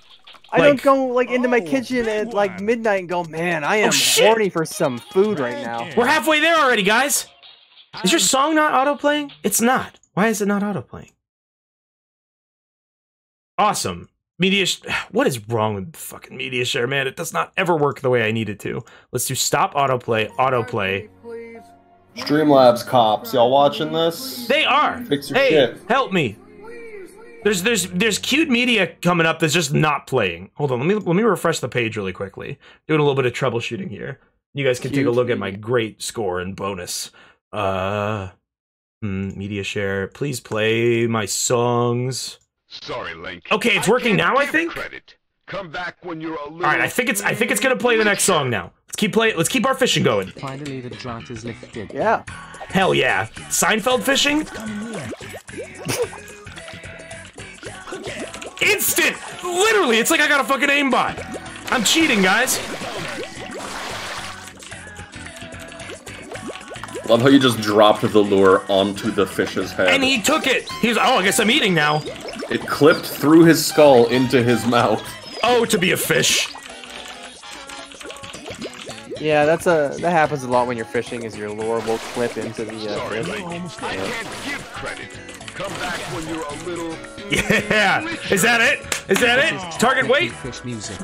S3: I
S1: Like-
S3: don't go like into my
S8: Oh,
S3: kitchen at like midnight and go, man, I oh, am
S1: shit.
S3: horny for some food right now.
S1: We're halfway there already, guys. Is your song not auto playing? It's not. Why is it not auto playing? Awesome. Media. Sh- what is wrong with fucking media share, man? It does not ever work the way I need it to. Let's do stop autoplay, autoplay.
S6: Please.
S2: Streamlabs cops, y'all watching this?
S1: They are.
S2: Fix your
S1: hey,
S2: shit.
S1: help me. There's there's there's cute media coming up that's just not playing. Hold on, let me let me refresh the page really quickly. Doing a little bit of troubleshooting here. You guys can take a
S2: Cute
S1: look at my great score and bonus. Uh, hmm, media share. Please play my songs.
S9: Sorry, Link.
S1: Okay, it's working now, I think?
S9: Credit. Come back when you're a little.
S1: All right, I think it's I think it's gonna play the next song now. Let's keep play. Let's keep our fishing going.
S5: Finally, the drought is lifted.
S3: Yeah.
S1: Hell yeah, Seinfeld fishing. Instant! Literally, it's like I got a fucking aimbot. I'm cheating, guys.
S2: Love how you just dropped the lure onto the fish's head.
S1: And he took it. He's oh, I guess I'm eating now.
S2: It clipped through his skull into his mouth.
S1: Oh, to be a fish.
S3: Yeah, that's a that happens a lot when you're fishing. Is your lure will clip into the uh,
S9: Sorry,
S3: fish.
S9: I can't give credit. Come back when you're a little.
S1: Yeah. Is that it? Is that it? Target weight?
S5: Fish music.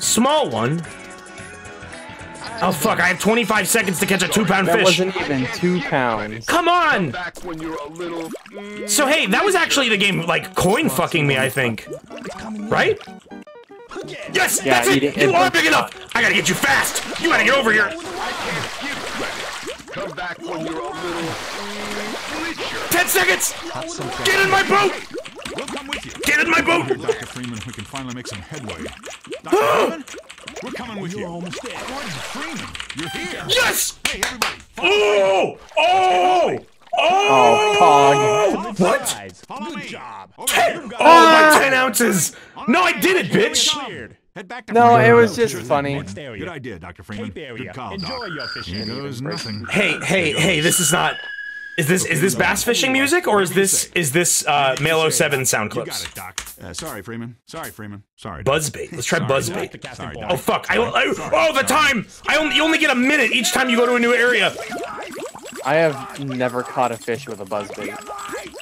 S1: Small one. Oh fuck! I have 25 seconds to catch a two-pound
S3: That
S1: fish.
S3: wasn't even two pounds.
S1: Come on!
S9: Back when you're a little. mm,
S1: So hey, that was actually the game like coin fucking me, I think. Right? Yes,
S3: Yeah,
S1: that's it.
S3: eating-
S1: You
S3: it-
S1: are big enough. I gotta get you fast. You gotta get over here.
S9: I can't give credit. Come back when you're a little. mm.
S1: Ten seconds. Get in my boat.
S8: We'll come with you.
S1: Get in my boat.
S8: Here, Dr. Freeman, we can finally make some headway. Dr. Freeman, we're coming with you. You're almost there. Freeman, you're here.
S1: Yes.
S8: Hey, everybody.
S1: Oh! Oh!
S3: Oh,
S1: Oh! What?
S8: Follow me. job. Over
S1: Ten. Oh, my ten ounces. No, I did it, bitch.
S8: Cleared. Head back to
S3: No, it was just funny.
S8: Good idea, Dr. Freeman. Good call,
S10: Enjoy
S8: Doc.
S10: your fishing.
S8: Here goes nothing.
S1: Hey, hey, hey! This is not. Is this is this bass fishing music or is this is this uh Male 07 sound
S8: You got
S1: clips?
S8: it, Doc. Uh, sorry, Freeman. Sorry, Freeman. Sorry.
S1: Buzzbait. Let's try
S8: Sorry,
S1: buzzbait.
S8: Sorry,
S1: Oh fuck! I, I oh the time! I only you only get a minute each time you go to a new area.
S3: I have never caught a fish with a buzzbait.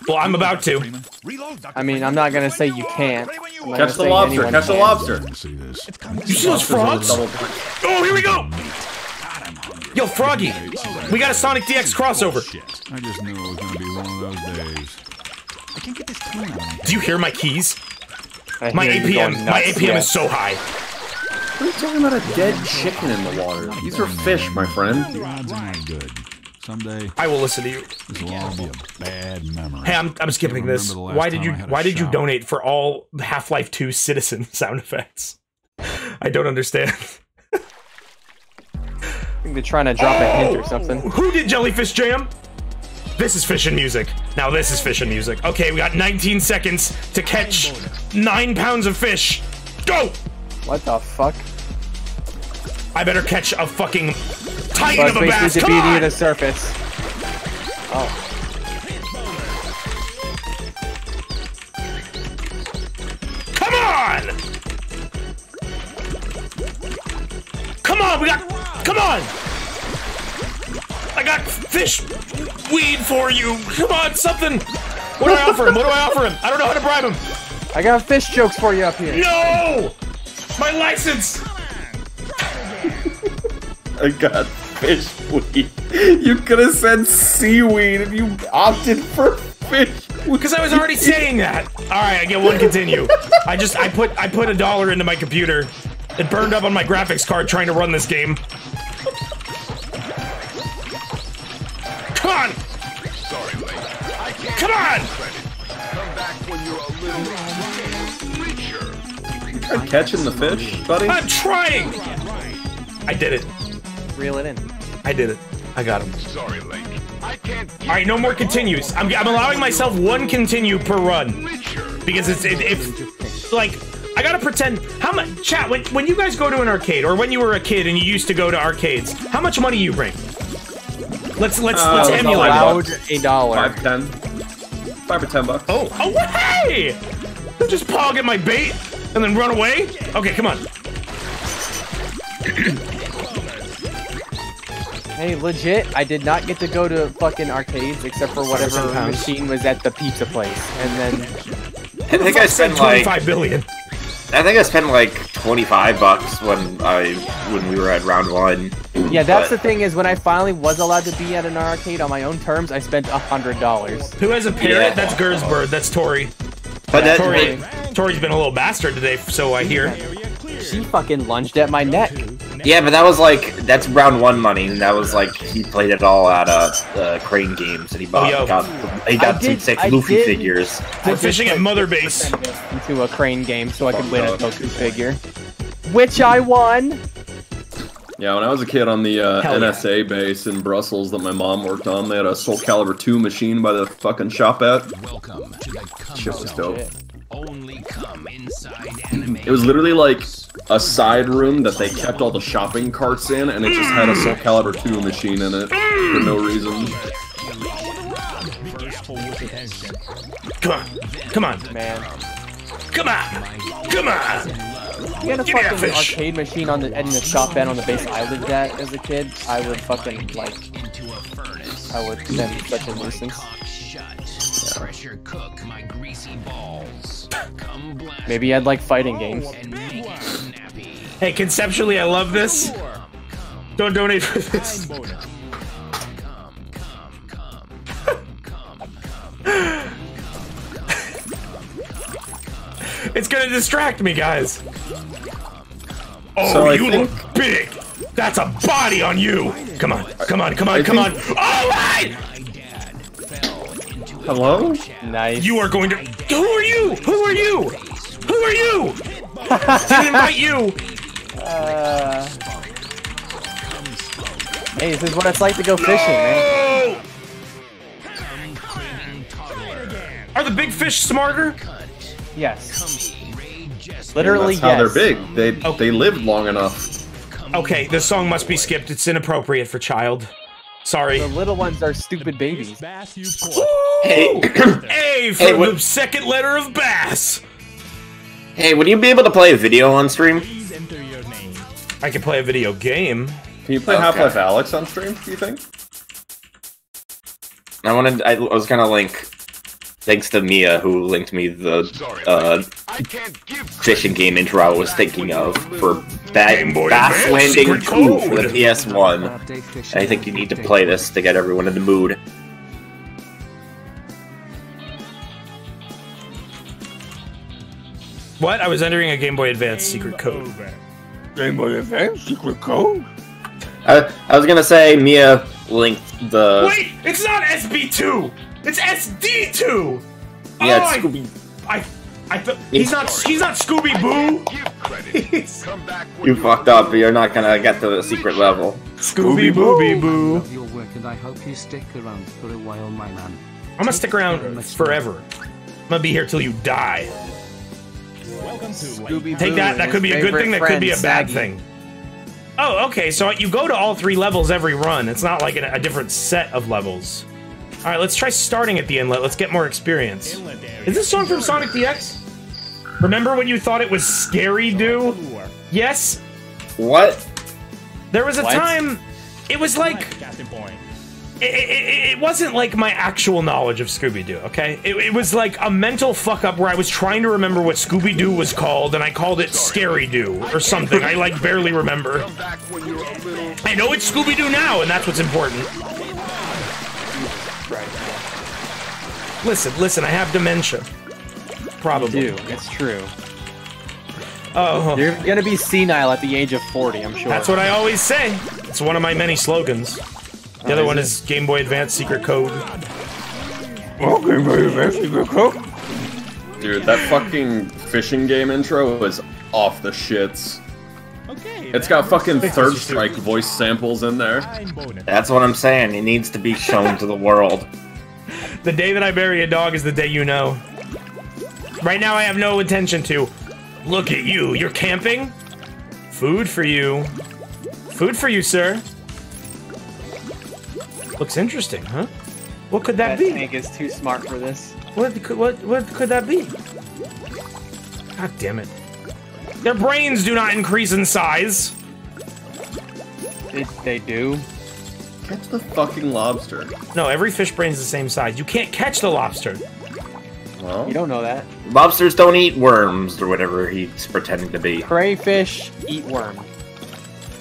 S1: Well, I'm about to.
S8: Freeman. Reload, Dr.
S3: I mean, I'm not gonna say you can't.
S2: Catch the lobster, catch the
S3: can.
S2: lobster.
S8: Freeman. See this.
S1: You see those frogs? Oh, here we go! Yo, Froggy, we got a Sonic DX crossover.
S8: I just knew it was gonna be one of those days. I can't get this clean on.
S1: Do you hear my keys?
S3: I
S1: My APM, my APM
S3: yeah.
S1: is so high.
S2: What are you talking about a dead chicken in the water? These are fish, my friend.
S8: The odds are not good. Someday
S1: I will listen to you.
S8: this will all be a bad memory.
S1: Hey, I'm, I'm skipping this.
S8: remember the last
S1: Why did you
S8: I had a
S1: Why did you donate for all Half-Life 2 Citizen sound effects? I don't understand.
S3: Think they're trying to drop a hint or something.
S1: Who did Jellyfish Jam? This is fishing music. Now this is fishing music. Okay, we got 19 seconds to catch nine pounds of fish. Go!
S3: What the fuck?
S1: I better catch a fucking titan of a bass. Come
S3: be near
S1: on!
S3: the surface. Oh,
S1: Come on! Come on, we got. Come on! I got fish weed for you. Come on, something. What do I offer him? What do I offer him? I don't know how to bribe him.
S3: I got fish jokes for you up here.
S1: No! My license!
S2: I got fish weed. You could have said seaweed and you opted for fish weed.
S1: Because I was already saying that. All right, I get one continue. I just I put I put a dollar into my computer. It burned up on my graphics card trying to run this game. Come on!
S9: Sorry, I can't
S1: Come on!
S9: credit. Come back when you're a little richer.
S2: Try catching the fish, buddy.
S1: I'm trying! I did it.
S3: Reel it in.
S1: I did it. I got him.
S9: Sorry, Link. I can't
S1: All right, no more continues. I'm, I'm allowing myself one continue per run because it's it, if like I gotta pretend how much chat when when you guys go to an arcade or when you were a kid and you used to go to arcades. How much money you bring? Let's let's
S2: Uh,
S1: let's emulate.
S3: Allowed a dollar.
S2: Five, ten. Five or ten bucks.
S1: Oh, oh, hey! Just pog at my bait and then run away? Okay, come on.
S3: Hey, legit, I did not get to go to fucking arcades except for whatever
S1: Thousand
S3: machine was at the pizza place. And then,
S4: I think I spent like I
S1: 25 billion.
S4: Think I spent like twenty five bucks when I when we were at round one.
S3: yeah, that's
S4: But-
S3: the thing is when I finally was allowed to be at an arcade on my own terms, I spent a hundred dollars.
S1: Who has a parrot?
S4: Yeah.
S1: That's Gersbird. That's Tori.
S4: But that,
S1: Tori, Tori's been a little bastard today, so I hear.
S3: She fucking lunged at my neck.
S4: Yeah, but that was like that's round one money, and that was like he played it all at uh, uh Crane Games, and he bought
S1: yo.
S4: got he got
S3: I
S4: some
S3: did-
S4: sick
S3: I
S4: Luffy
S3: did-
S4: figures.
S1: We're fishing at Mother Base.
S3: into a crane game so I could win a Goku figure, which I won.
S2: Yeah, when I was a kid on the uh,
S1: Hell yeah.
S2: NSA base in Brussels that my mom worked on, they had a Soul Calibur 2 machine by the fucking shop at.
S8: Welcome to the
S2: Shit was
S8: come
S2: dope.
S8: Only come inside anime.
S2: It was literally like a side room that they kept all the shopping carts in, and it just had a Soul Calibur 2 machine in it for no reason.
S1: Come on, come on,
S3: Man,
S1: come on, come on.
S3: you had a
S1: Give
S3: fucking
S1: fish.
S3: arcade machine on the in the shop band on the base I lived at as a kid. I would fucking like. I would been such a nuisance.
S8: Pressure cook my greasy balls. Come blast
S3: Maybe I'd like fighting oh, games.
S8: and make it snappy.
S1: Hey, conceptually, I love this. Don't donate for this. It's gonna distract me, guys. Oh,
S2: So
S1: you
S2: think-
S1: look big. That's a body on you. Come on, come on, come on, come on.
S2: think-
S1: All right.
S2: Hello?
S3: Nice.
S1: You are going to. Who are you? Who are you? Who are you? Didn't invite you.
S3: Uh, hey, this is what it's like to go fishing, man.
S1: Are the big fish smarter?
S3: Yes. Literally,
S2: That's how they're big. They they lived long enough.
S1: Okay, this song must be skipped. It's inappropriate for child. Sorry.
S3: The little ones are stupid babies.
S4: Hey,
S1: A for
S4: Hey, what-
S1: the second letter of bass.
S4: hey, would you be able to play a video on stream?
S1: I can play a video game.
S2: Can you play
S4: Okay.
S2: Half-Life Alyx on stream, do you think?
S4: I wanted. I, I was gonna link. Thanks to Mia who linked me the uh,
S9: I can't give
S4: fishing game intro I was thinking of for that
S1: Game Boy
S4: Bass
S1: Advance
S4: Landing
S1: Secret
S4: 2 for the PS1. I think you need to play this to get everyone in the mood.
S1: What? I was entering a Game Boy Advance secret code.
S9: Game Boy Advance secret code.
S4: I, I was gonna say Mia linked the
S1: Wait, it's not SB2. It's SD2.
S4: yeah
S1: oh, I-
S4: it's Scooby.
S1: I, I thought he's not. He's not Scooby Boo.
S9: Come back
S4: You
S9: you're
S4: fucked up. You're not gonna get to the secret level.
S1: Scooby Booby Boo.
S5: Love your work and I hope you stick around for a while, my man.
S1: I'm gonna stick around forever. I'm gonna be here till you die. Welcome to Scooby Take that. That could be a good thing. That could be a bad thing. Oh, okay. So you go to all three levels every run. It's not like a, a different set of levels. All right, let's try starting at the inlet. Let's get more experience. Is this song from Sonic DX? Remember when you thought it was scary, do? Yes.
S4: What?
S1: There was a
S3: What?
S1: time. It was like. It, it, it wasn't like my actual knowledge of Scooby Doo, okay? It, it was like a mental fuck up where I was trying to remember what Scooby Doo was called, and I called it Scary Doo or something. I like barely remember.
S9: come back when you're a little
S1: I know it's Scooby Doo now, and that's what's important. Listen, listen, I have dementia. Probably.
S3: Do it's true.
S1: Oh,
S3: You're gonna be senile at the age of 40, I'm sure.
S1: that's what I always say. It's one of my many slogans. The other oh, one is Game Boy Advance Secret Code. Oh, Game Boy Advance Secret Code.
S2: Dude, that fucking fishing game intro was off the shits. Okay. It's got fucking Third Strike voice samples in there.
S4: That's what I'm saying. It needs to be shown to the world.
S1: The day that I bury a dog is the day you know. Right now, I have no intention to. Look at you. You're camping? Food for you. Food for you, sir. Looks interesting, huh? What could that
S3: That
S1: be?
S3: tank is too smart for this.
S1: What could what what could that be? God damn it. Their brains do not increase in size.
S3: They, they do.
S2: Catch the fucking lobster.
S1: No, every fish brain's the same size. You can't catch the lobster.
S2: Well,
S3: You don't know that.
S4: Lobsters don't eat worms or whatever he's pretending to be.
S3: Crayfish eat worm.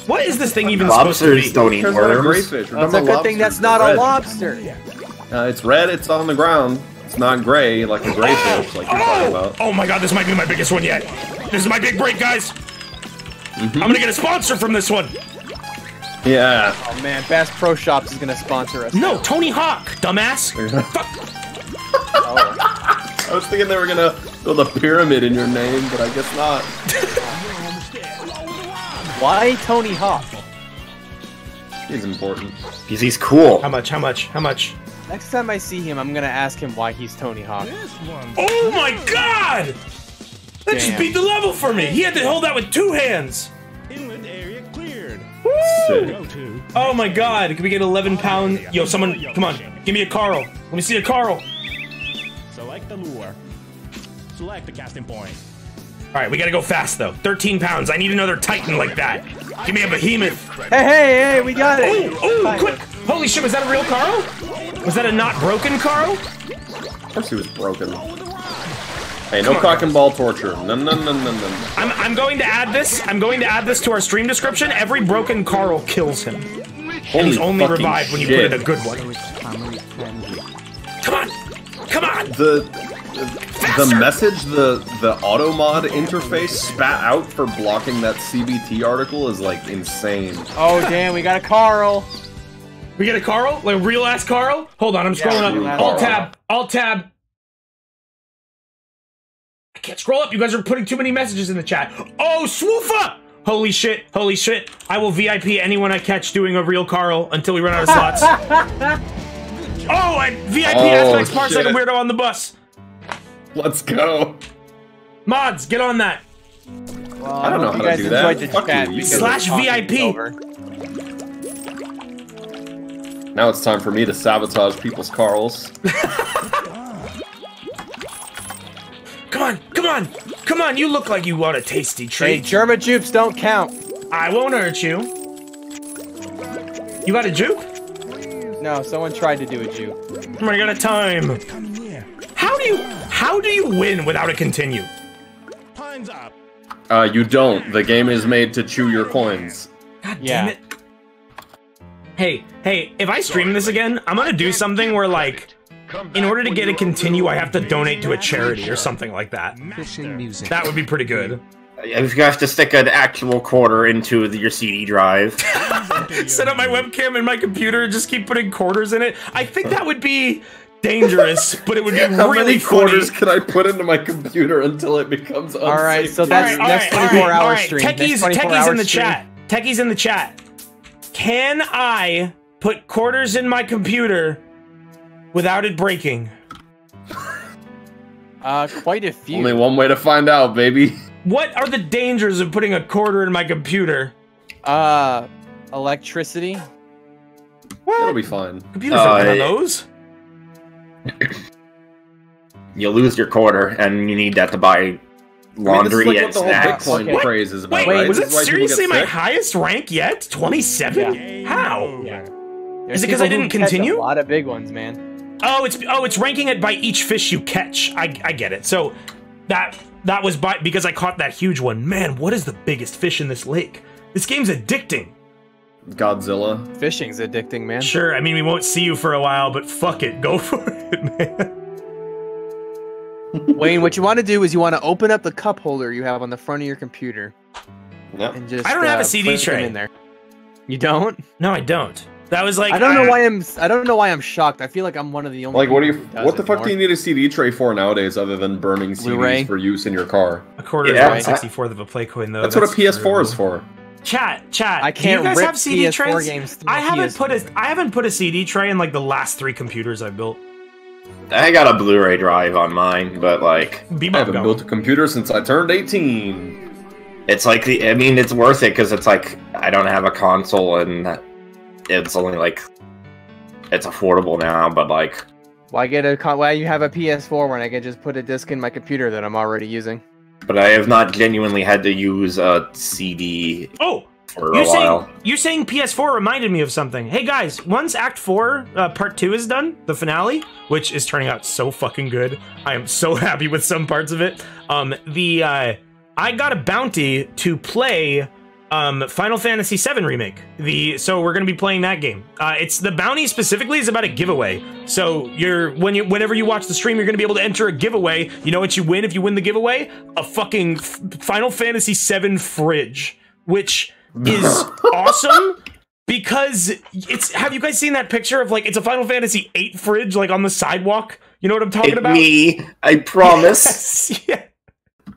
S1: What is this thing even supposed to
S4: Lobsters
S1: be?
S4: don't eat
S2: because
S4: worms.
S2: crayfish.
S3: That's a good thing that's not
S2: are
S3: a
S2: red.
S3: lobster.
S2: Uh, it's red, it's on the ground. It's not gray like a gray fish like you're talking about.
S1: Oh my god, this might be my biggest one yet. This is my big break, guys. I'm gonna get a sponsor from this one.
S2: Yeah.
S3: Oh man, Bass Pro Shops is gonna sponsor us.
S1: No, Tony Hawk, dumbass.
S2: I was thinking they were gonna build a pyramid in your name, but I guess not.
S3: Why Tony Hawk?
S2: He's important.
S4: Because he's cool.
S1: How much? How much? How much?
S3: Next time I see him, I'm gonna ask him why he's Tony Hawk.
S1: Oh my god! That just beat the level for me. He had to hold that with two hands.
S8: Inland area cleared.
S2: Sick.
S1: Oh my god! Can we get 11 pound? Yo, someone, come on, give me a Carl. Let me see a Carl.
S8: Select the lure. Select the casting point.
S1: All right, we gotta go fast though. 13 pounds. I need another Titan like that. Give me a behemoth.
S3: Hey, hey, hey, we got it!
S1: Oh, oh, quick! Holy shit! Was that a real Carl? Was that a not broken Carl?
S2: Of course he was broken. Hey, no cock and ball torture. No, no, no, no, no.
S1: I'm, I'm going to add this. I'm going to add this to our stream description. Every broken Carl kills him. and he's only
S2: fucking
S1: revived when you
S2: shit.
S1: put in a good one.
S5: So it's family friendly.
S1: Come on! Come on!
S2: The the message the the auto mod interface spat out for blocking that CBT article is like insane.
S3: Oh damn, we got a Carl.
S1: We get a Carl? Like real ass Carl? Hold on, I'm scrolling
S2: real
S1: up.
S2: Carl.
S1: Alt tab. Alt tab. I can't scroll up. You guys are putting too many messages in the chat. Oh, Swoofa! Holy shit, holy shit. I will VIP anyone I catch doing a real Carl until we run out of slots. oh, I VIP
S2: Oh,
S1: aspects parts like a weirdo on the bus.
S2: Let's go.
S1: Mods, get on that.
S3: Well,
S2: I don't know how
S3: you
S2: to
S3: guys
S2: do that.
S3: the
S2: Fuck
S3: chat
S2: you, you
S1: Slash VIP.
S2: Now it's time for me to sabotage people's Carls.
S1: Come on, come on, come on. You look like you want a tasty treat.
S3: Hey,
S1: treat.
S3: German jupes don't count.
S1: I won't hurt you. You got a juke?
S3: No, someone tried to do a juke.
S1: I'm running out of time. How do you how do you win without a continue?
S8: Pines up.
S2: Uh, you don't. The game is made to chew your coins.
S1: God
S3: Yeah.
S1: damn it. Hey, hey, if I stream this again, I'm gonna do something where like in order to get a continue, I have to donate to a charity or something like that.
S5: Fishing music.
S1: That would be pretty good.
S4: If you have to stick an actual quarter into the, your CD drive.
S1: Set up my webcam and my computer and just keep putting quarters in it. I think that would be dangerous, but it would be
S2: How
S1: really
S2: many
S1: funny.
S2: quarters can I put into my computer until it becomes unsafe?
S3: All right, so that's
S1: right,
S3: next
S1: all right,
S3: 24
S1: all right,
S3: hour
S1: all right.
S3: stream.
S1: Techies, techies
S3: hour
S1: in the
S3: stream.
S1: chat. Techies in the chat. Can I put quarters in my computer without it breaking?
S3: Uh, quite a few.
S2: Only one way to find out, baby.
S1: What are the dangers of putting a quarter in my computer?
S3: Uh, electricity.
S2: It'll be fine.
S1: Computers don't
S4: Uh,
S1: run on
S4: yeah.
S1: those.
S4: you lose your quarter, and you need that to buy laundry
S2: I mean, this
S4: and
S2: is like what the
S4: snacks.
S2: whole Bitcoin
S3: Okay.
S2: craze is about,
S1: Wait,
S2: right?
S1: was
S2: This
S1: it
S2: is why people
S1: seriously my highest rank yet? 27? How?
S3: Yeah.
S1: Is
S3: There's
S1: it 'cause I didn't continue?
S3: A lot of big ones, man.
S1: Oh, it's oh, it's ranking it by each fish you catch. I I get it. So that that was by because I caught that huge one. Man, what is the biggest fish in this lake? This game's addicting.
S2: Godzilla.
S3: Fishing's addicting, man.
S1: Sure, I mean we won't see you for a while, but fuck it, go for it, man.
S3: Wayne, what you want to do is you want to open up the cup holder you have on the front of your computer
S4: Yep.
S3: and just.
S1: I don't have a
S3: uh,
S1: CD tray.
S3: in there. You don't?
S1: No, I don't. That was like
S3: I don't know why I'm. I don't know why I'm shocked. I feel like I'm one of the only.
S2: Like, what do you? What the fuck
S3: more.
S2: do you need a CD tray for nowadays, other than burning CDs
S3: Blu-ray?
S2: for use in your car?
S1: a quarter
S4: Yeah,
S1: is sixty fourth of a play coin though.
S2: That's, what a PS4
S1: true.
S2: is for.
S1: Chat, chat.
S3: I can't
S1: you guys
S3: rip
S1: have CD
S3: PS4
S1: trays?
S3: games through
S1: I
S3: a
S1: haven't put a
S3: PS4.
S1: I haven't put a CD tray in like the last three computers I built.
S4: I got a Blu-ray drive on mine, but like,
S1: Bebop
S2: I haven't
S1: going.
S2: built a computer since I turned 18.
S4: it's like the. I mean, it's worth it because it's like I don't have a console, and it's only like it's affordable now. But like,
S3: Why get a? con- Why you have a PS4 when I can just put a disc in my computer that I'm already using?
S4: but I have not genuinely had to use a CD
S1: Oh,
S4: for
S1: you
S4: a while.
S1: saying you saying PS4 reminded me of something. Hey guys, once Act Four uh, Part Two is done, the finale, which is turning out so fucking good. I am so happy with some parts of it. Um, the uh, I got a bounty to play um, Final Fantasy VII remake. The so we're gonna be playing that game. Uh, it's the bounty specifically is about a giveaway. So you're when you whenever you watch the stream, you're gonna be able to enter a giveaway. You know what you win if you win the giveaway? A fucking F- Final Fantasy VII fridge, which is awesome. Because it's have you guys seen that picture of like it's a Final Fantasy VIII fridge like on the sidewalk? You know what I'm talking
S4: It
S1: about?
S4: me, I promise.
S1: Yes,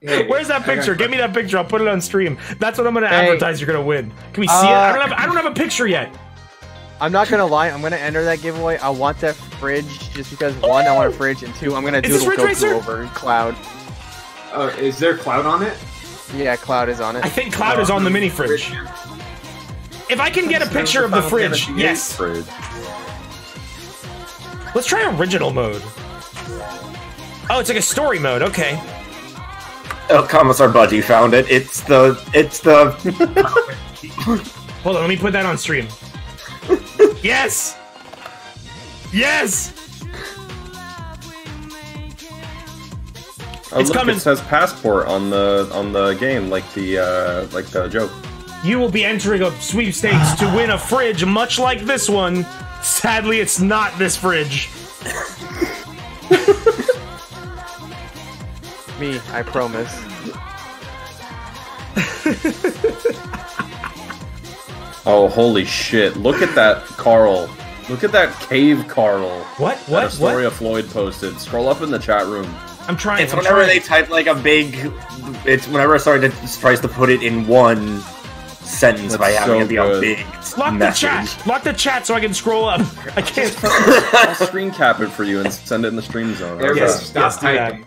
S1: yeah. Where's that picture? Give me that picture. I'll put it on stream. That's what I'm gonna
S3: Hey.
S1: advertise. You're gonna win. Can we see it? I
S3: Uh,
S1: don't have. I don't have a picture yet.
S3: I'm not gonna lie. I'm gonna enter that giveaway. I want that fridge just because one, I want a fridge, and two, I'm gonna
S1: do this
S3: doodle Goku
S1: Racer?
S3: over Cloud.
S10: Oh, is there cloud on it?
S3: Yeah, Cloud is on it.
S1: I think Cloud is on the mini fridge. If I can get a picture of the fridge, yes.
S2: Fridge.
S1: Let's try original mode. Oh, it's like a story mode. Okay.
S4: Oh, Commissar Budgie found it. It's the. It's the.
S1: Hold on. Let me put that on stream. yes. Yes.
S2: Oh,
S1: It's
S2: look,
S1: coming.
S2: it says passport on the on the game, like the uh, like the joke.
S1: You will be entering a sweepstakes to win a fridge, much like this one. Sadly, it's not this fridge.
S3: Me, I promise.
S2: Oh, holy shit! Look at that, Carl. Look at that cave, Carl.
S1: What?
S2: That
S1: What?
S2: Astoria
S1: What?
S2: Floyd posted. Scroll up in the chat room.
S1: I'm trying.
S4: It's
S1: I'm
S4: whenever
S1: trying.
S4: they type like a big. It's whenever sorry that tries to put it in one sentence by
S2: That's
S4: having
S2: so
S4: it be a big
S1: Lock the chat. Lock the chat so I can scroll up. I can't.
S2: I'll screen cap it for you and send it in the stream zone.
S1: Yes,
S2: that?
S10: stop
S1: yes, do that.
S10: typing.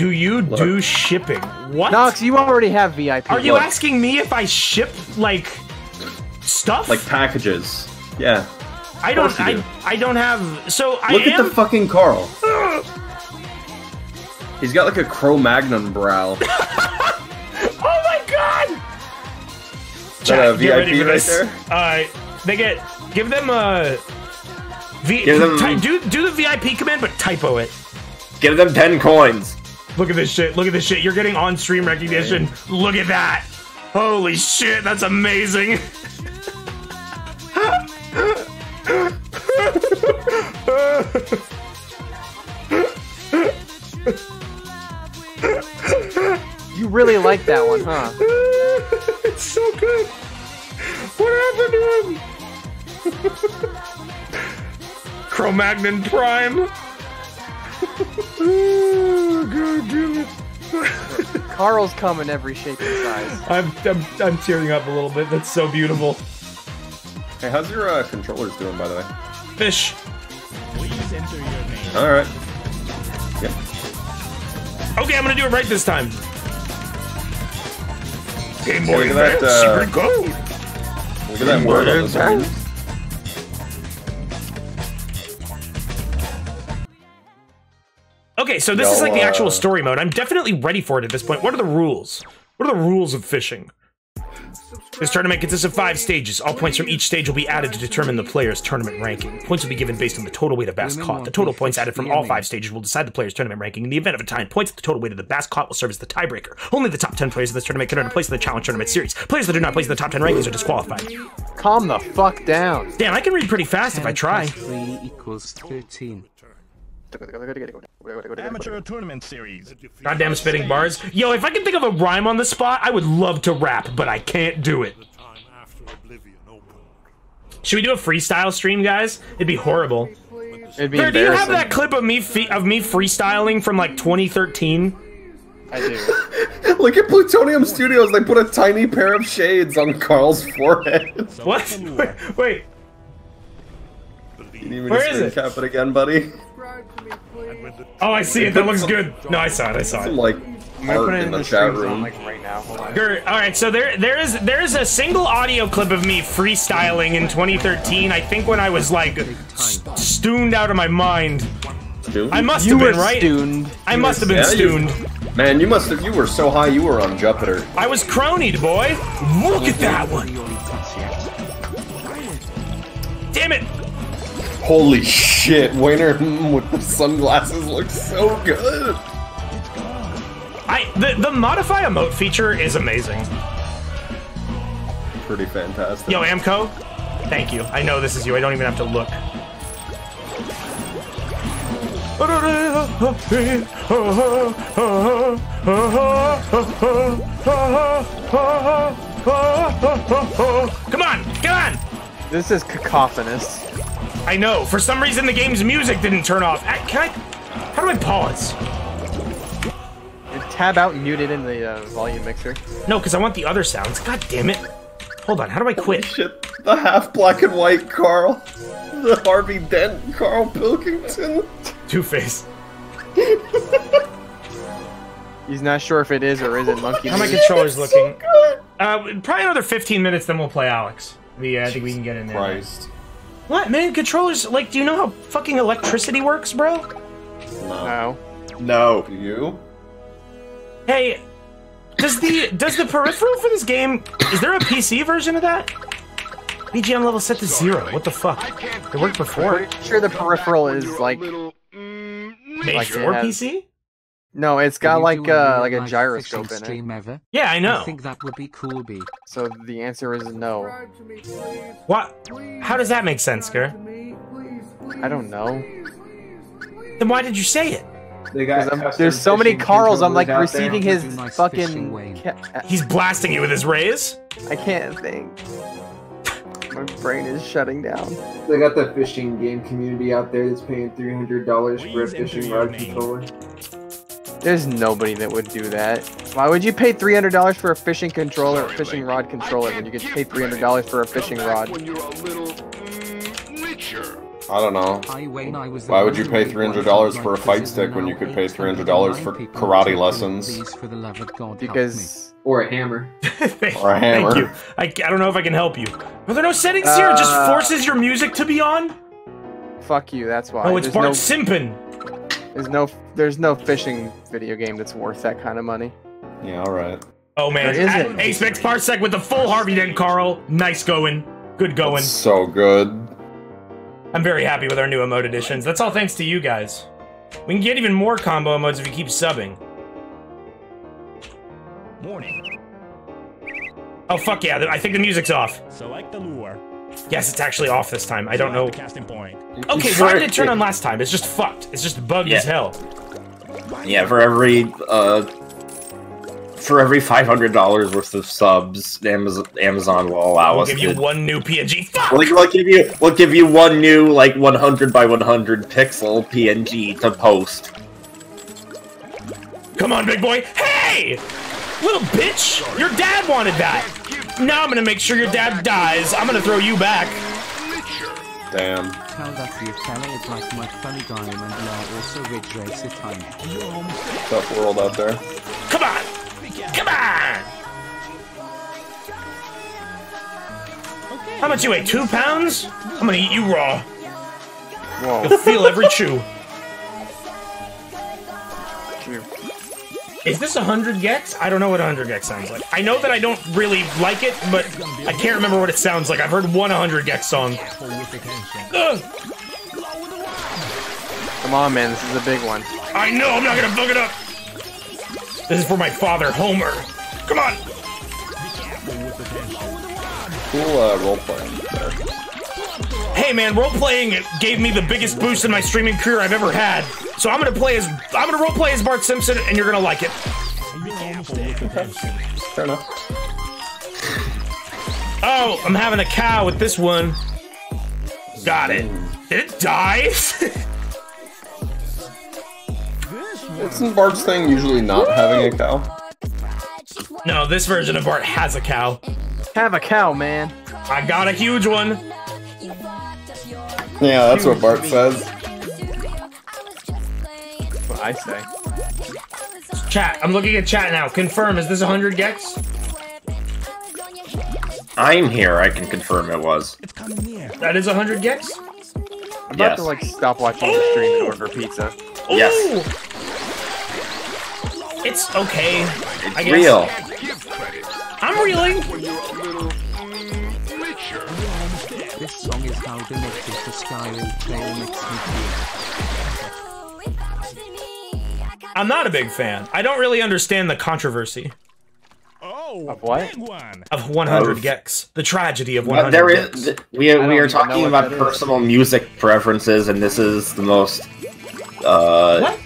S1: Do you
S2: Look.
S1: do shipping? What?
S3: Nox, you already have VIP.
S1: Are you
S2: Look.
S1: asking me if I ship like stuff?
S2: Like packages. Yeah.
S1: I don't. I,
S2: do.
S1: I don't have. So I
S2: Look
S1: am.
S2: at the fucking Carl. He's got like a Cro-Magnon brow.
S1: oh my god!
S2: Is that a
S1: get ready
S2: VIP
S1: for
S2: right
S1: this.
S2: there?
S1: Uh, they get. Give them a. V,
S4: Give them-
S1: do do the VIP command, but typo it.
S4: Give them ten coins.
S1: Look at this shit. Look at this shit. You're getting on stream recognition. Look at that. Holy shit, that's amazing.
S3: You really like that one, huh?
S1: it's so good. What happened to him? Cro-Magnon Prime. Oh, God damn it.
S3: Carl's come in every shape and size.
S1: I'm, I'm, I'm tearing up a little bit. That's so beautiful.
S2: Hey, how's your uh, controllers doing, by the way?
S1: Fish. Please enter your name.
S2: All right. Yep.
S1: Okay, I'm gonna do it right this time. Game
S2: Hey,
S1: Boy
S2: look at that,
S1: Advance
S2: uh,
S1: Secret Code.
S2: Look at that word on the screen.
S1: Okay, so this is like the actual
S2: uh,
S1: story mode. I'm definitely ready for it at this point. What are the rules? What are the rules of fishing? This tournament consists of five stages. All points from each stage will be added to determine the player's tournament ranking. Points will be given based on the total weight of bass caught. The total points added from all five stages will decide the player's tournament ranking. In the event of a tie, points at the total weight of the bass caught will serve as the tiebreaker. Only the top 10 players in this tournament can earn a place in the challenge tournament series. Players that do not place in the top 10 rankings are disqualified.
S3: Calm the fuck down.
S1: Damn, I can read pretty fast if I try.
S5: plus 3 equals 13.
S8: Amateur tournament series.
S1: Goddamn spitting bars. Yo, if I can think of a rhyme on the spot, I would love to rap, but I can't do it. Should we do a freestyle stream, guys? It'd be horrible.
S3: It'd be
S1: do you have that clip of me of me freestyling from like 2013?
S3: I do.
S2: Look at Plutonium Studios. They put a tiny pair of shades on Carl's forehead.
S1: What? Wait, wait.
S2: You need me
S1: Where is it?
S2: cap it again, buddy?
S1: Oh, I see it. That looks good. No, I saw it. I saw
S2: Some
S1: it.
S2: like
S3: I'm gonna put it
S2: in
S3: in
S2: the
S3: the
S2: chat
S3: stream zone
S2: room.
S3: like right now. Hold on.
S1: Good. All right, so there there is there is a single audio clip of me freestyling in 2013. I think when I was like s- stoned out of my mind.
S2: Dude.
S1: I must
S3: You
S1: have
S3: were
S1: been right.
S3: stoned.
S1: I must have been
S2: Yeah, you-
S1: stoned.
S2: Man, you must have. You were so high. You were on Jupiter.
S1: I was cronied, boy. Look at that one. Damn it.
S2: Holy shit, Wayner with the sunglasses looks so good.
S1: I the the modify emote feature is amazing.
S2: pretty fantastic.
S1: Yo, Amco. Thank you. I know this is you. I don't even have to look. Come on, come on!
S3: This is cacophonous.
S1: I know. For some reason, the game's music didn't turn off. I, can I? How do I pause?
S3: Tab out and mute it in the uh, volume mixer.
S1: No, because I want the other sounds. God damn it! Hold on. How do I quit?
S2: Shit, the half black and white Carl, the Harvey Dent Carl Pilkington.
S1: Two Face.
S3: He's not sure if it is or isn't Monkey.
S1: How my controller's looking? Uh, probably another 15 minutes, then we'll play Alyx. The uh, I think we can get in there.
S2: Christ.
S1: What man? Controllers like? Do you know how fucking electricity works, bro?
S3: No.
S4: No.
S2: Do you?
S1: Hey, does the does the peripheral for this game? Is there a PC version of that? BGM level set to zero. What the fuck? It worked before.
S3: Pretty sure the peripheral is like
S1: Made
S3: like it
S1: for
S3: has-
S1: PC?
S3: No, it's got
S5: Can
S3: like
S5: do a
S3: uh like a gyroscope in it.
S5: stream ever?
S1: Yeah, I know.
S5: I think that would be cool, B.
S3: So the answer is no.
S1: What? How does that make sense, Ger?
S3: I don't know.
S1: Then why did you say it?
S10: They got
S3: 'Cause I'm-
S10: custom
S3: there's so many Carls. I'm like receiving his
S5: Would you like fishing,
S3: fucking.
S1: He's blasting you with his rays.
S3: I can't think. My brain is shutting down.
S10: They got the fishing game community out there that's paying three hundred dollars for a fishing rod controller.
S3: There's nobody that would do that. Why would you pay three hundred dollars for a fishing controller, fishing rod controller, when you could pay three hundred dollars for a fishing rod?
S9: When you're a little mm, richer.
S2: I don't know.
S5: Hi, Wayne, I was
S2: Why would you pay
S5: $300
S2: for a fight stick when you could pay $300 for karate lessons?
S5: For the love of God.
S3: Because
S10: Or a hammer.
S2: Or a hammer.
S1: Thank you. I, I don't know if I can help you. Are there no settings here? It just
S3: Uh,
S1: forces your music to be on?
S3: fuck you. That's why.
S1: Oh, it's
S3: there's
S1: Bart
S3: no,
S1: Simpin.
S3: There's no there's no fishing video game that's worth that kind of money.
S2: Yeah, all right.
S1: Oh man,
S3: There isn't.
S1: Apex Parsec with the full Harvey Dent Carl. Nice going. Good going.
S2: So good.
S1: I'm very happy with our new emote additions. That's all thanks to you guys. We can get even more combo emotes if you keep subbing.
S11: Morning.
S1: Oh fuck yeah, I think the music's off.
S11: Select the lure.
S1: Yes, it's actually off this time. I don't know.
S11: Select the casting point.
S1: Okay, why did it turn on last time? It's just fucked. It's just bugged as hell.
S4: Yeah, for every uh, for every five hundred dollars worth of subs, Amazon Amazon will allow us.
S1: We'll
S4: us
S1: give
S4: to.
S1: you one new PNG. Fuck!
S4: We'll, we'll give you we'll give you one new like one hundred by one hundred pixel PNG to post.
S1: Come on, big boy. Hey! Little bitch! Your dad wanted that! Now I'm gonna make sure your dad dies. I'm gonna throw you back.
S2: Damn.
S5: Tell that to your fella is like my funny guy and you're also Ridge Racer time.
S2: Tough world out there.
S1: Come on! Come on! How much you weigh? Two pounds? I'm gonna eat you raw.
S3: Whoa.
S1: You'll feel every chew. Is this 100 gecs? I don't know what 100 gecs sounds like. I know that I don't really like it, but I can't remember what it sounds like. I've heard one 100 gecs song. Ugh,
S3: Come on, man. This is a big one.
S1: I know, I'm not gonna fuck it up. This is for my father, Homer. Come on.
S2: Cool uh, role playing there.
S1: Hey man, role playing gave me the biggest boost in my streaming career I've ever had. So I'm gonna play as I'm gonna role play as Bart Simpson, and you're gonna like it.
S2: Fair enough.
S1: Oh, I'm having a cow with this one. Got it. Did it die?
S2: Isn't Bart's thing usually not having a cow?
S1: no, this version of Bart has a cow.
S3: Have a cow, man.
S1: I got a huge one.
S2: Yeah, that's what Bart says.
S3: That's what I say.
S1: Chat, I'm looking at chat now. Confirm, is this 100 gecs?
S4: I'm here. I can confirm it was.
S1: That is 100 gecs?
S3: I'm about
S4: Yes.
S3: to like stop watching the stream and order pizza.
S4: Yes.
S1: It's okay.
S4: It's
S1: I guess.
S4: real.
S1: I'm reeling.
S9: When you're a little richer.
S5: This song is how the next is the Skyrim trail makes me feel.
S1: I'm not a big fan. I don't really understand the controversy.
S11: Oh,
S3: Of what?
S1: Of 100
S4: Of-
S1: gex. The tragedy of 100
S4: there
S1: gex.
S4: th- We
S3: I
S4: we are talking about
S3: that is.
S4: personal music preferences, and this is the most. Uh,
S1: What?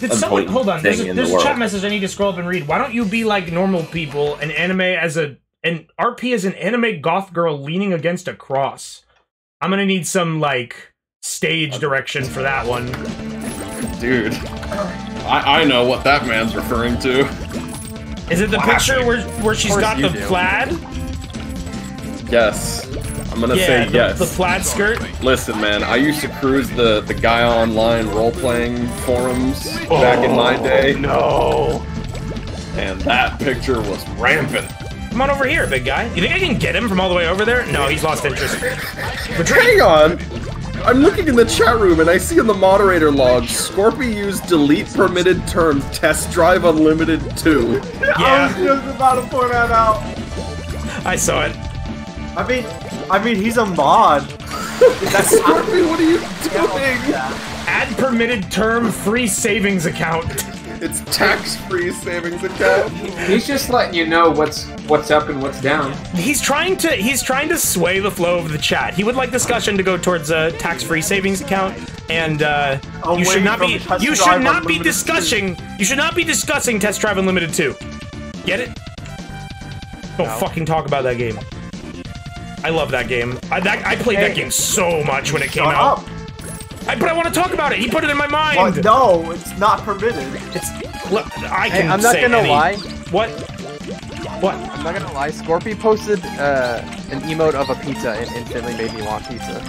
S1: Did someone hold on? There's, a, there's
S4: the
S1: a chat message I need to scroll up and read. Why don't you be like normal people and anime as a and RP as an anime goth girl leaning against a cross? I'm gonna need some like stage direction for that one.
S2: Dude, I, I know what that man's referring to.
S1: Is it the picture where where she's got the
S3: do.
S1: plaid?
S2: Yes. I'm gonna
S1: yeah,
S2: say
S1: the,
S2: yes.
S1: the plaid skirt.
S2: Listen, man, I used to cruise the, the guy Online role-playing forums back in my oh, day,
S1: No.
S2: and that picture was rampant.
S1: Come on over here, big guy. You think I can get him from all the way over there? No, he's lost interest.
S2: Hang on! I'm looking in the chat room and I see in the moderator log, Scorpy used delete permitted term test drive unlimited 2.
S7: I was just about to point that out.
S1: I saw it.
S7: I mean, I mean, he's a mod.
S2: Scorpy, what are you doing?
S1: Add permitted term free savings account.
S2: It's tax-free savings account.
S10: He's just letting you know what's what's up and what's down.
S1: He's trying to he's trying to sway the flow of the chat. He would like discussion to go towards a tax-free savings account, and uh, you should not be you should not be
S7: Unlimited
S1: discussing you should not be discussing Test Drive Unlimited 2. Get it? Don't fucking talk about that game. I love that game. I that, I played that game so much when it came
S7: Shut
S1: out.
S7: up.
S1: I, but I want to talk about it. He put it in my mind.
S7: Well, no, it's not permitted.
S1: It's look, I can.
S3: Hey,
S1: can
S3: I'm not
S1: say
S3: gonna
S1: any-
S3: lie.
S1: What? What?
S3: I'm not gonna lie. Scorpy posted uh, an emote of a pizza and instantly made me want pizza.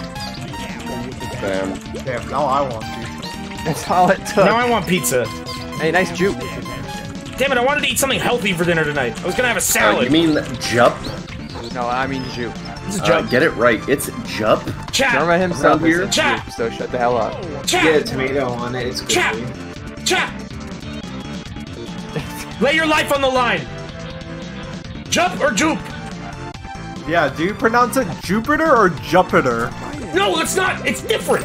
S2: Damn.
S7: Damn, now I want to.
S3: That's all it took.
S1: Now I want pizza.
S3: Hey, nice juke.
S1: Damn it! I wanted to eat something healthy for dinner tonight. I was gonna have a
S2: Uh,
S1: salad.
S2: you mean Jup?
S3: No, I mean juke.
S1: This is
S2: Uh, get it right. It's Jup.
S1: Chat.
S3: Germa himself
S2: Around here?
S3: is a
S1: Chat.
S3: juke, so shut the hell up.
S1: Chat.
S10: Get a tomato on it. It's good.
S1: Chat.
S10: for.
S1: Chat. Lay your life on the line. Jump or jupe?
S7: Yeah, do you pronounce it Jupiter or Jupiter?
S1: No, it's not. It's different.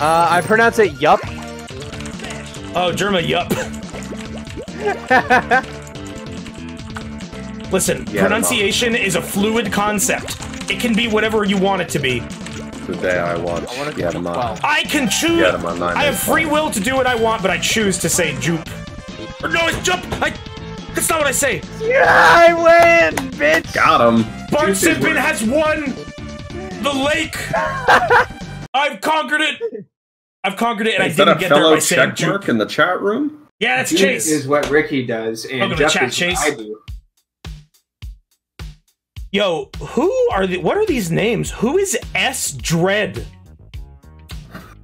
S3: Uh, I pronounce it yup.
S1: Oh, Germa, yup. Listen,
S2: Yeah,
S1: pronunciation is a fluid concept. It can be whatever you want it to be.
S2: Today I
S3: want it to be
S2: Yadama.
S3: 12.
S1: I can choose.
S2: Yeah, I'm on nine
S1: I have free will to do what I want, but I choose to say jupe. Or no, it's jump. I. That's not what I say.
S3: Yeah, I win, bitch.
S2: Got him.
S1: Bart Simpson has won the lake. I've conquered it. I've conquered it, and
S2: Is
S1: I didn't get there
S2: fellow
S1: by saying
S2: check mark
S1: jupe.
S2: in the chat room?
S1: Yeah, that's
S10: Juke
S1: Chase.
S10: is what Ricky does, and
S1: Welcome to
S10: Jeff
S1: chat,
S10: is
S1: Chase.
S10: what I do.
S1: Yo, who are the? What are these names? Who is S Dread?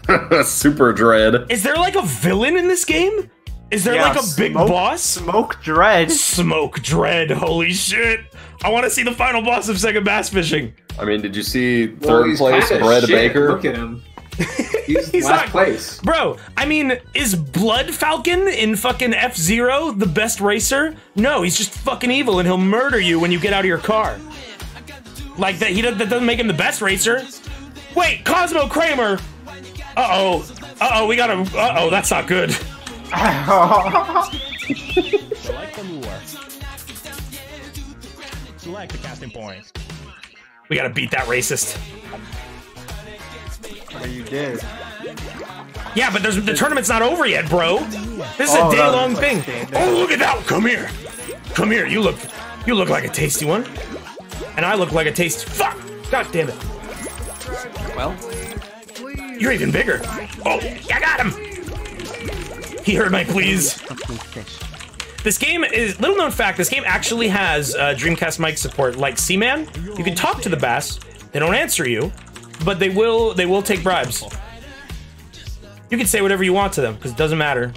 S2: Super Dread.
S1: Is there like a villain in this game? Is there
S7: Yeah,
S1: like a big
S7: Smoke-
S1: boss?
S7: Smoke Dread.
S1: Smoke Dread. Holy shit! I want to see the final boss of Sega Bass Fishing.
S2: I mean, did you see
S10: Well,
S2: third
S10: he's
S2: place
S10: kinda
S2: Bread. Baker?
S10: Look at him. He's,
S1: He's
S10: last
S1: not-
S10: place.
S1: Bro, I mean, is Blood Falcon in fucking F Zero the best racer? No, he's just fucking evil and he'll murder you when you get out of your car. Like that, he does, that doesn't make him the best racer. Wait, Cosmo Kramer. Uh oh. Uh oh, we got to Uh oh, that's not good.
S11: Select the lure. Select the casting point.
S1: We gotta beat that racist.
S7: Well, you did.
S1: Yeah, but there's, the tournament's not over yet, bro. This is
S7: Oh,
S1: a day long
S7: like
S1: thing.
S7: standing.
S1: Oh, look at that! Come here, come here. You look, you look like a tasty one, and I look like a tasty. Fuck! God damn it!
S3: Well,
S1: You're even bigger. Oh, I got him. He heard my pleas. This game is little known fact. This game actually has uh, Dreamcast mic support, like Seaman. You can talk to the bass. They don't answer you, but they will. They will take bribes. You can say whatever you want to them because it doesn't matter.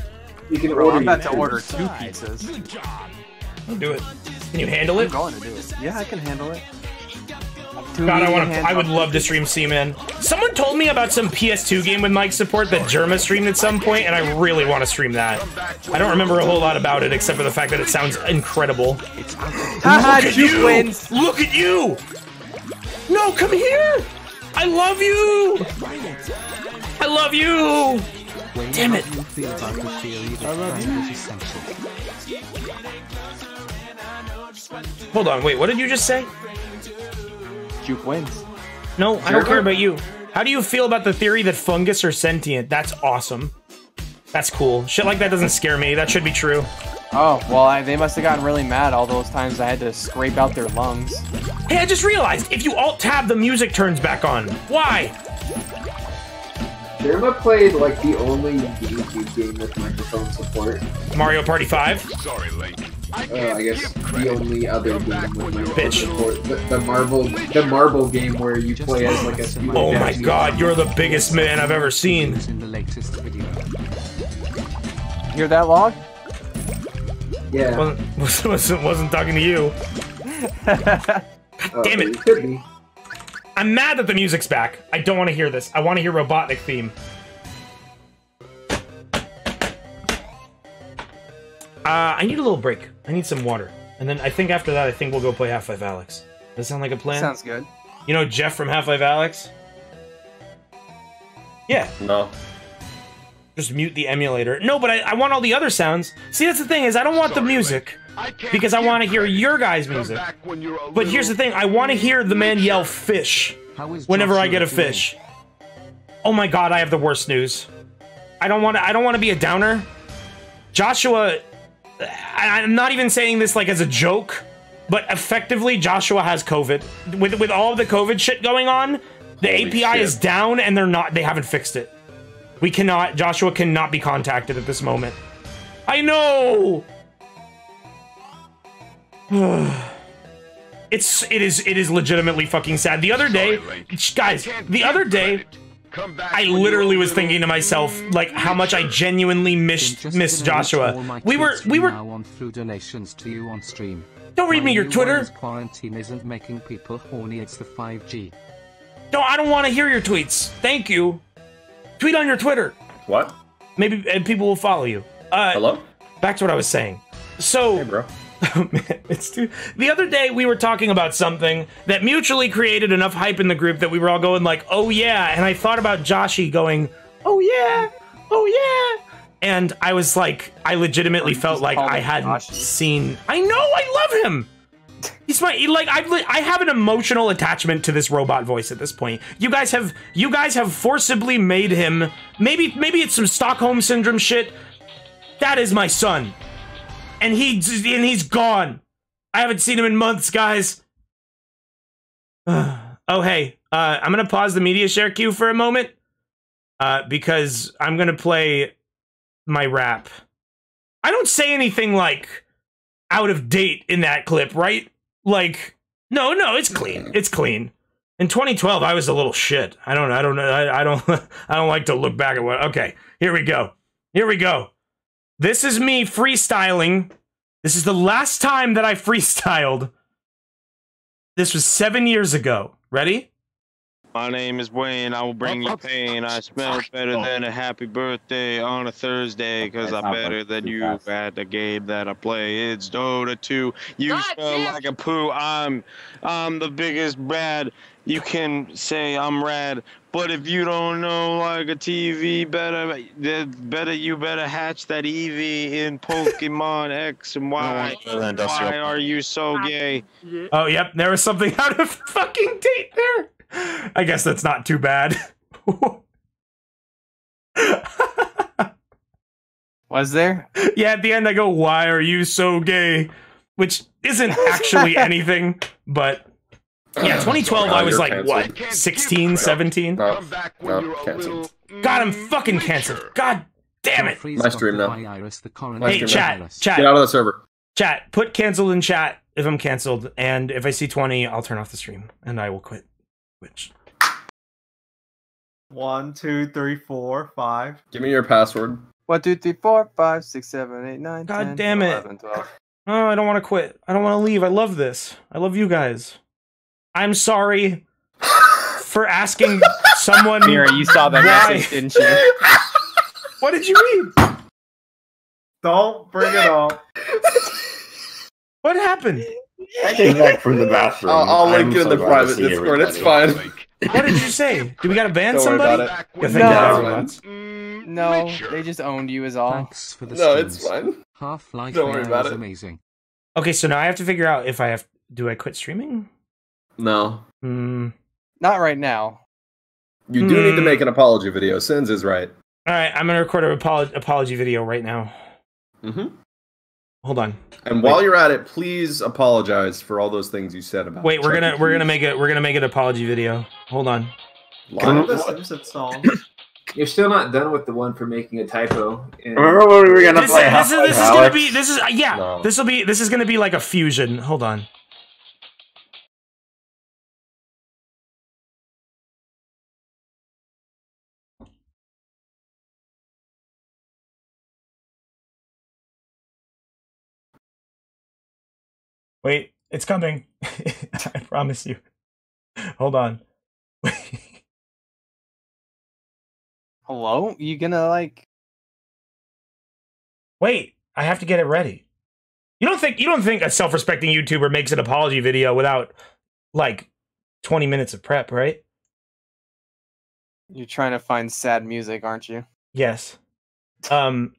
S10: You can
S3: bro,
S10: order.
S3: I'm about to
S10: food.
S3: order two pizzas.
S1: Do it. Can you handle it?
S3: I'm going to do it. Yeah, I can handle it. Two
S1: God, I want to. I would love to stream Seaman. Someone told me about some PS2 game with mic support that Germa streamed at some point, and I really want to stream that. I don't remember a whole lot about it except for the fact that it sounds incredible.
S3: Haha,
S1: Look at you!
S3: wins.
S1: Look at you! No, come here! I love you! I love you! Damn it.
S5: do you feel about the theory that crime is essential?
S1: Hold on, wait, what did you just say?
S3: Juke wins.
S1: No, I don't care about you. How do you feel about the theory that fungus are sentient? That's awesome. That's cool. Shit like that doesn't scare me. That should be true.
S3: Oh, well, I, they must have gotten really mad all those times I had to scrape out their lungs.
S1: Hey, I just realized if you alt tab, the music turns back on. Why?
S10: Sherma played like the only GameCube game with microphone support.
S1: Mario Party 5?
S9: Sorry, Link.
S10: Uh, I guess the only other game with microphone
S1: Bitch.
S10: support. The, the marble, the marble game where you play as like a. stupid
S1: Oh my god, you're the biggest man I've ever seen.
S5: In the latest video.
S3: Hear that log?
S10: Yeah.
S1: Wasn't, wasn't, wasn't talking to you.
S10: Oh,
S1: damn it.
S10: it.
S1: I'm mad that the music's back. I don't want to hear this. I want to hear Robotnik theme. Uh, I need a little break. I need some water. And then I think after that, I think we'll go play Half-Life Alyx. Does that sound like a plan?
S3: Sounds good.
S1: You know Jeff from Half-Life Alyx? Yeah.
S2: No.
S1: Just mute the emulator. No, but I, I want all the other sounds. See, that's the thing is I don't want the music because I want to hear your guys' music. But here's the thing: I want to hear the man yell "fish" whenever I get a fish. Oh my god, I have the worst news. I don't want to. I don't want to be a downer. Joshua, I, I'm not even saying this like as a joke, but effectively, Joshua has COVID. With with all the COVID shit going on, the
S2: Holy
S1: API
S2: shit.
S1: is down, and they're not. They haven't fixed it. We cannot. Joshua cannot be contacted at this moment. I know. it's it is it is legitimately fucking sad. The other day, guys, the other day, I literally was thinking to myself like how much I genuinely missed
S5: Just
S1: miss
S5: gonna read all
S1: Joshua.
S5: my
S1: We were
S5: tweets
S1: we
S5: from
S1: were
S5: now on through donations to you on stream.
S1: Don't read me
S5: My
S1: your
S5: new
S1: Twitter.
S5: one is Quarantine isn't making people horny. It's the 5G.
S1: No, I don't want to hear your tweets. Thank you. Tweet on your Twitter.
S2: What?
S1: Maybe and people will follow you. Uh,
S2: Hello?
S1: Back to what I was saying. So,
S2: Hey, bro.
S1: it's too. The other day we were talking about something that mutually created enough hype in the group that we were all going like, "Oh yeah," and I thought about Joshy going, "Oh yeah, oh yeah," and I was like, I legitimately felt like I hadn't
S3: Joshy.
S1: seen. I know, I love him. He's my like I've I have an emotional attachment to this robot voice at this point. You guys have you guys have forcibly made him. Maybe maybe it's some Stockholm syndrome shit. That is my son, and he and he's gone. I haven't seen him in months, guys. oh hey, uh, I'm gonna pause the media share queue for a moment, uh, because I'm gonna play my rap. I don't say anything like out of date in that clip, right? Like, no, no, it's clean. It's clean. In 2012, I was a little shit. I don't, I don't know. I, I don't, I don't like to look back at what. Okay, here we go. Here we go. This is me freestyling. This is the last time that I freestyled. This was seven years ago. Ready?
S12: My name is Wayne. I will bring you pain. I smell better than a happy birthday on a Thursday because I'm better than you at the game that I play. It's Dota 2. You smell like a poo. I'm I'm the biggest bad. You can say I'm rad, but if you don't know like a TV, better that- better you better hatch that EV in Pokemon X and Y. Why are you so gay?
S1: Oh, yep. There was something out of fucking date there. I guess that's not too bad.
S3: Was there?
S1: yeah, at the end I go, "Why are you so gay?" Which isn't actually anything, but yeah, uh, 2012 I was like
S2: canceled.
S1: what, 16, 17?
S2: No, no, canceled.
S1: God, I'm fucking canceled. God damn it.
S2: My stream now.
S5: Iris the
S2: My
S1: Hey, chat, chat.
S2: Get out of the server.
S1: Chat, put canceled in chat if I'm canceled, and if I see 20, I'll turn off the stream and I will quit. Which
S7: One, two, three, four, five.
S2: Give me your password.
S3: One, two, three, four, five, six, seven, eight, nine,
S1: God
S3: 10,
S1: damn it.
S3: 11, 12.
S1: Oh, I don't want to quit. I don't want to leave. I love this. I love you guys. I'm sorry for asking someone.
S3: Mira, you saw that
S1: why.
S3: message, didn't you?
S1: What did you read?
S7: Don't bring it up.
S1: What happened?
S4: I came back from the bathroom.
S2: I'll, I'll link
S4: I'm
S2: it in
S4: so
S2: the private Discord. It's fine.
S1: What did you say? Do we got to ban
S2: Don't worry
S1: somebody?
S2: about it.
S1: Yeah, thank
S3: No.
S1: God.
S3: No, they just owned you is all.
S5: Thanks for the
S2: No, it's fine.
S5: Half-Life
S2: Don't worry about it.
S5: amazing.
S1: Okay, so now I have to figure out if I have. Do I quit streaming?
S2: No.
S1: Hmm.
S3: Not right now.
S2: You do need to
S1: Hmm.
S2: make an apology video. Sins is right.
S1: All right, I'm gonna record a apolo- apology video right now.
S2: Mm-hmm.
S1: Hold on.
S2: And while you're at it, please apologize for all those things you said about.
S1: Wait, we're gonna we're gonna make it we're gonna make an apology video. Hold on.
S2: Live?
S7: The Simpsons song.
S10: You're still not done with the one for making a typo. in-
S4: Remember when we were gonna
S1: This,
S4: play
S1: is, this, is,
S4: Half-Life
S1: this is gonna be this is uh, yeah.
S2: No.
S1: This will be this is gonna be like a fusion. Hold on. Wait, it's coming. I promise you. Hold on.
S3: Hello? You gonna like?
S1: Wait, I have to get it ready. You don't think you don't think a self-respecting YouTuber makes an apology video without like 20 minutes of prep, right?
S3: You're trying to find sad music, aren't you?
S1: Yes. Um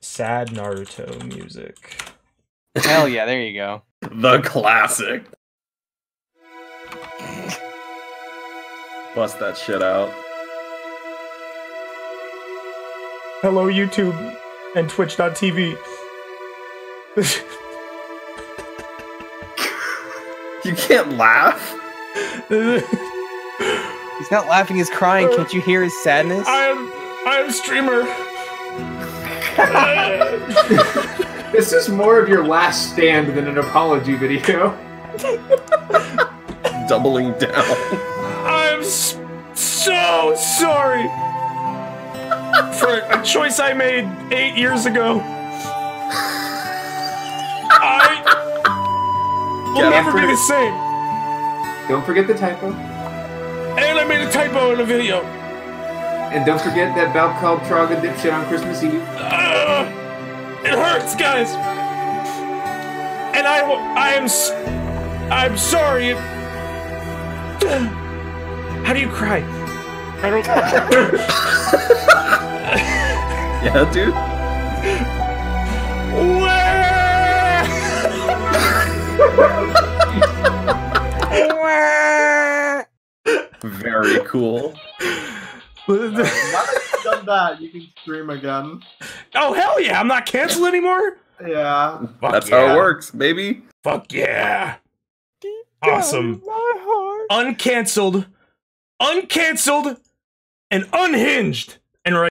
S1: sad Naruto music.
S3: Hell yeah! There you go.
S2: The classic. Bust that shit out.
S1: Hello YouTube and twitch.tv.
S2: You can't laugh.
S3: He's not laughing. He's crying. Can't you hear his sadness?
S1: I am I am streamer.
S10: This is more of your last stand than an apology video.
S2: Doubling down.
S1: I'm so sorry for a choice I made eight years ago. I will
S2: Get
S1: never be the same.
S10: Don't forget the typo.
S1: And I made a typo in a video.
S10: And don't forget that Valve called Traga dipshit on Christmas Eve.
S1: Uh, it hurts, guys. And I, wa- I am, s- I'm sorry. How do you cry? I don't.
S2: Yeah, dude. Very cool.
S7: now that you've done that, you can stream again.
S1: oh hell yeah! I'm not canceled anymore.
S7: Yeah.
S1: Fuck
S2: That's
S1: yeah.
S2: how it works, baby.
S1: Fuck yeah! Awesome. Uncancelled, uncancelled, and unhinged. And right.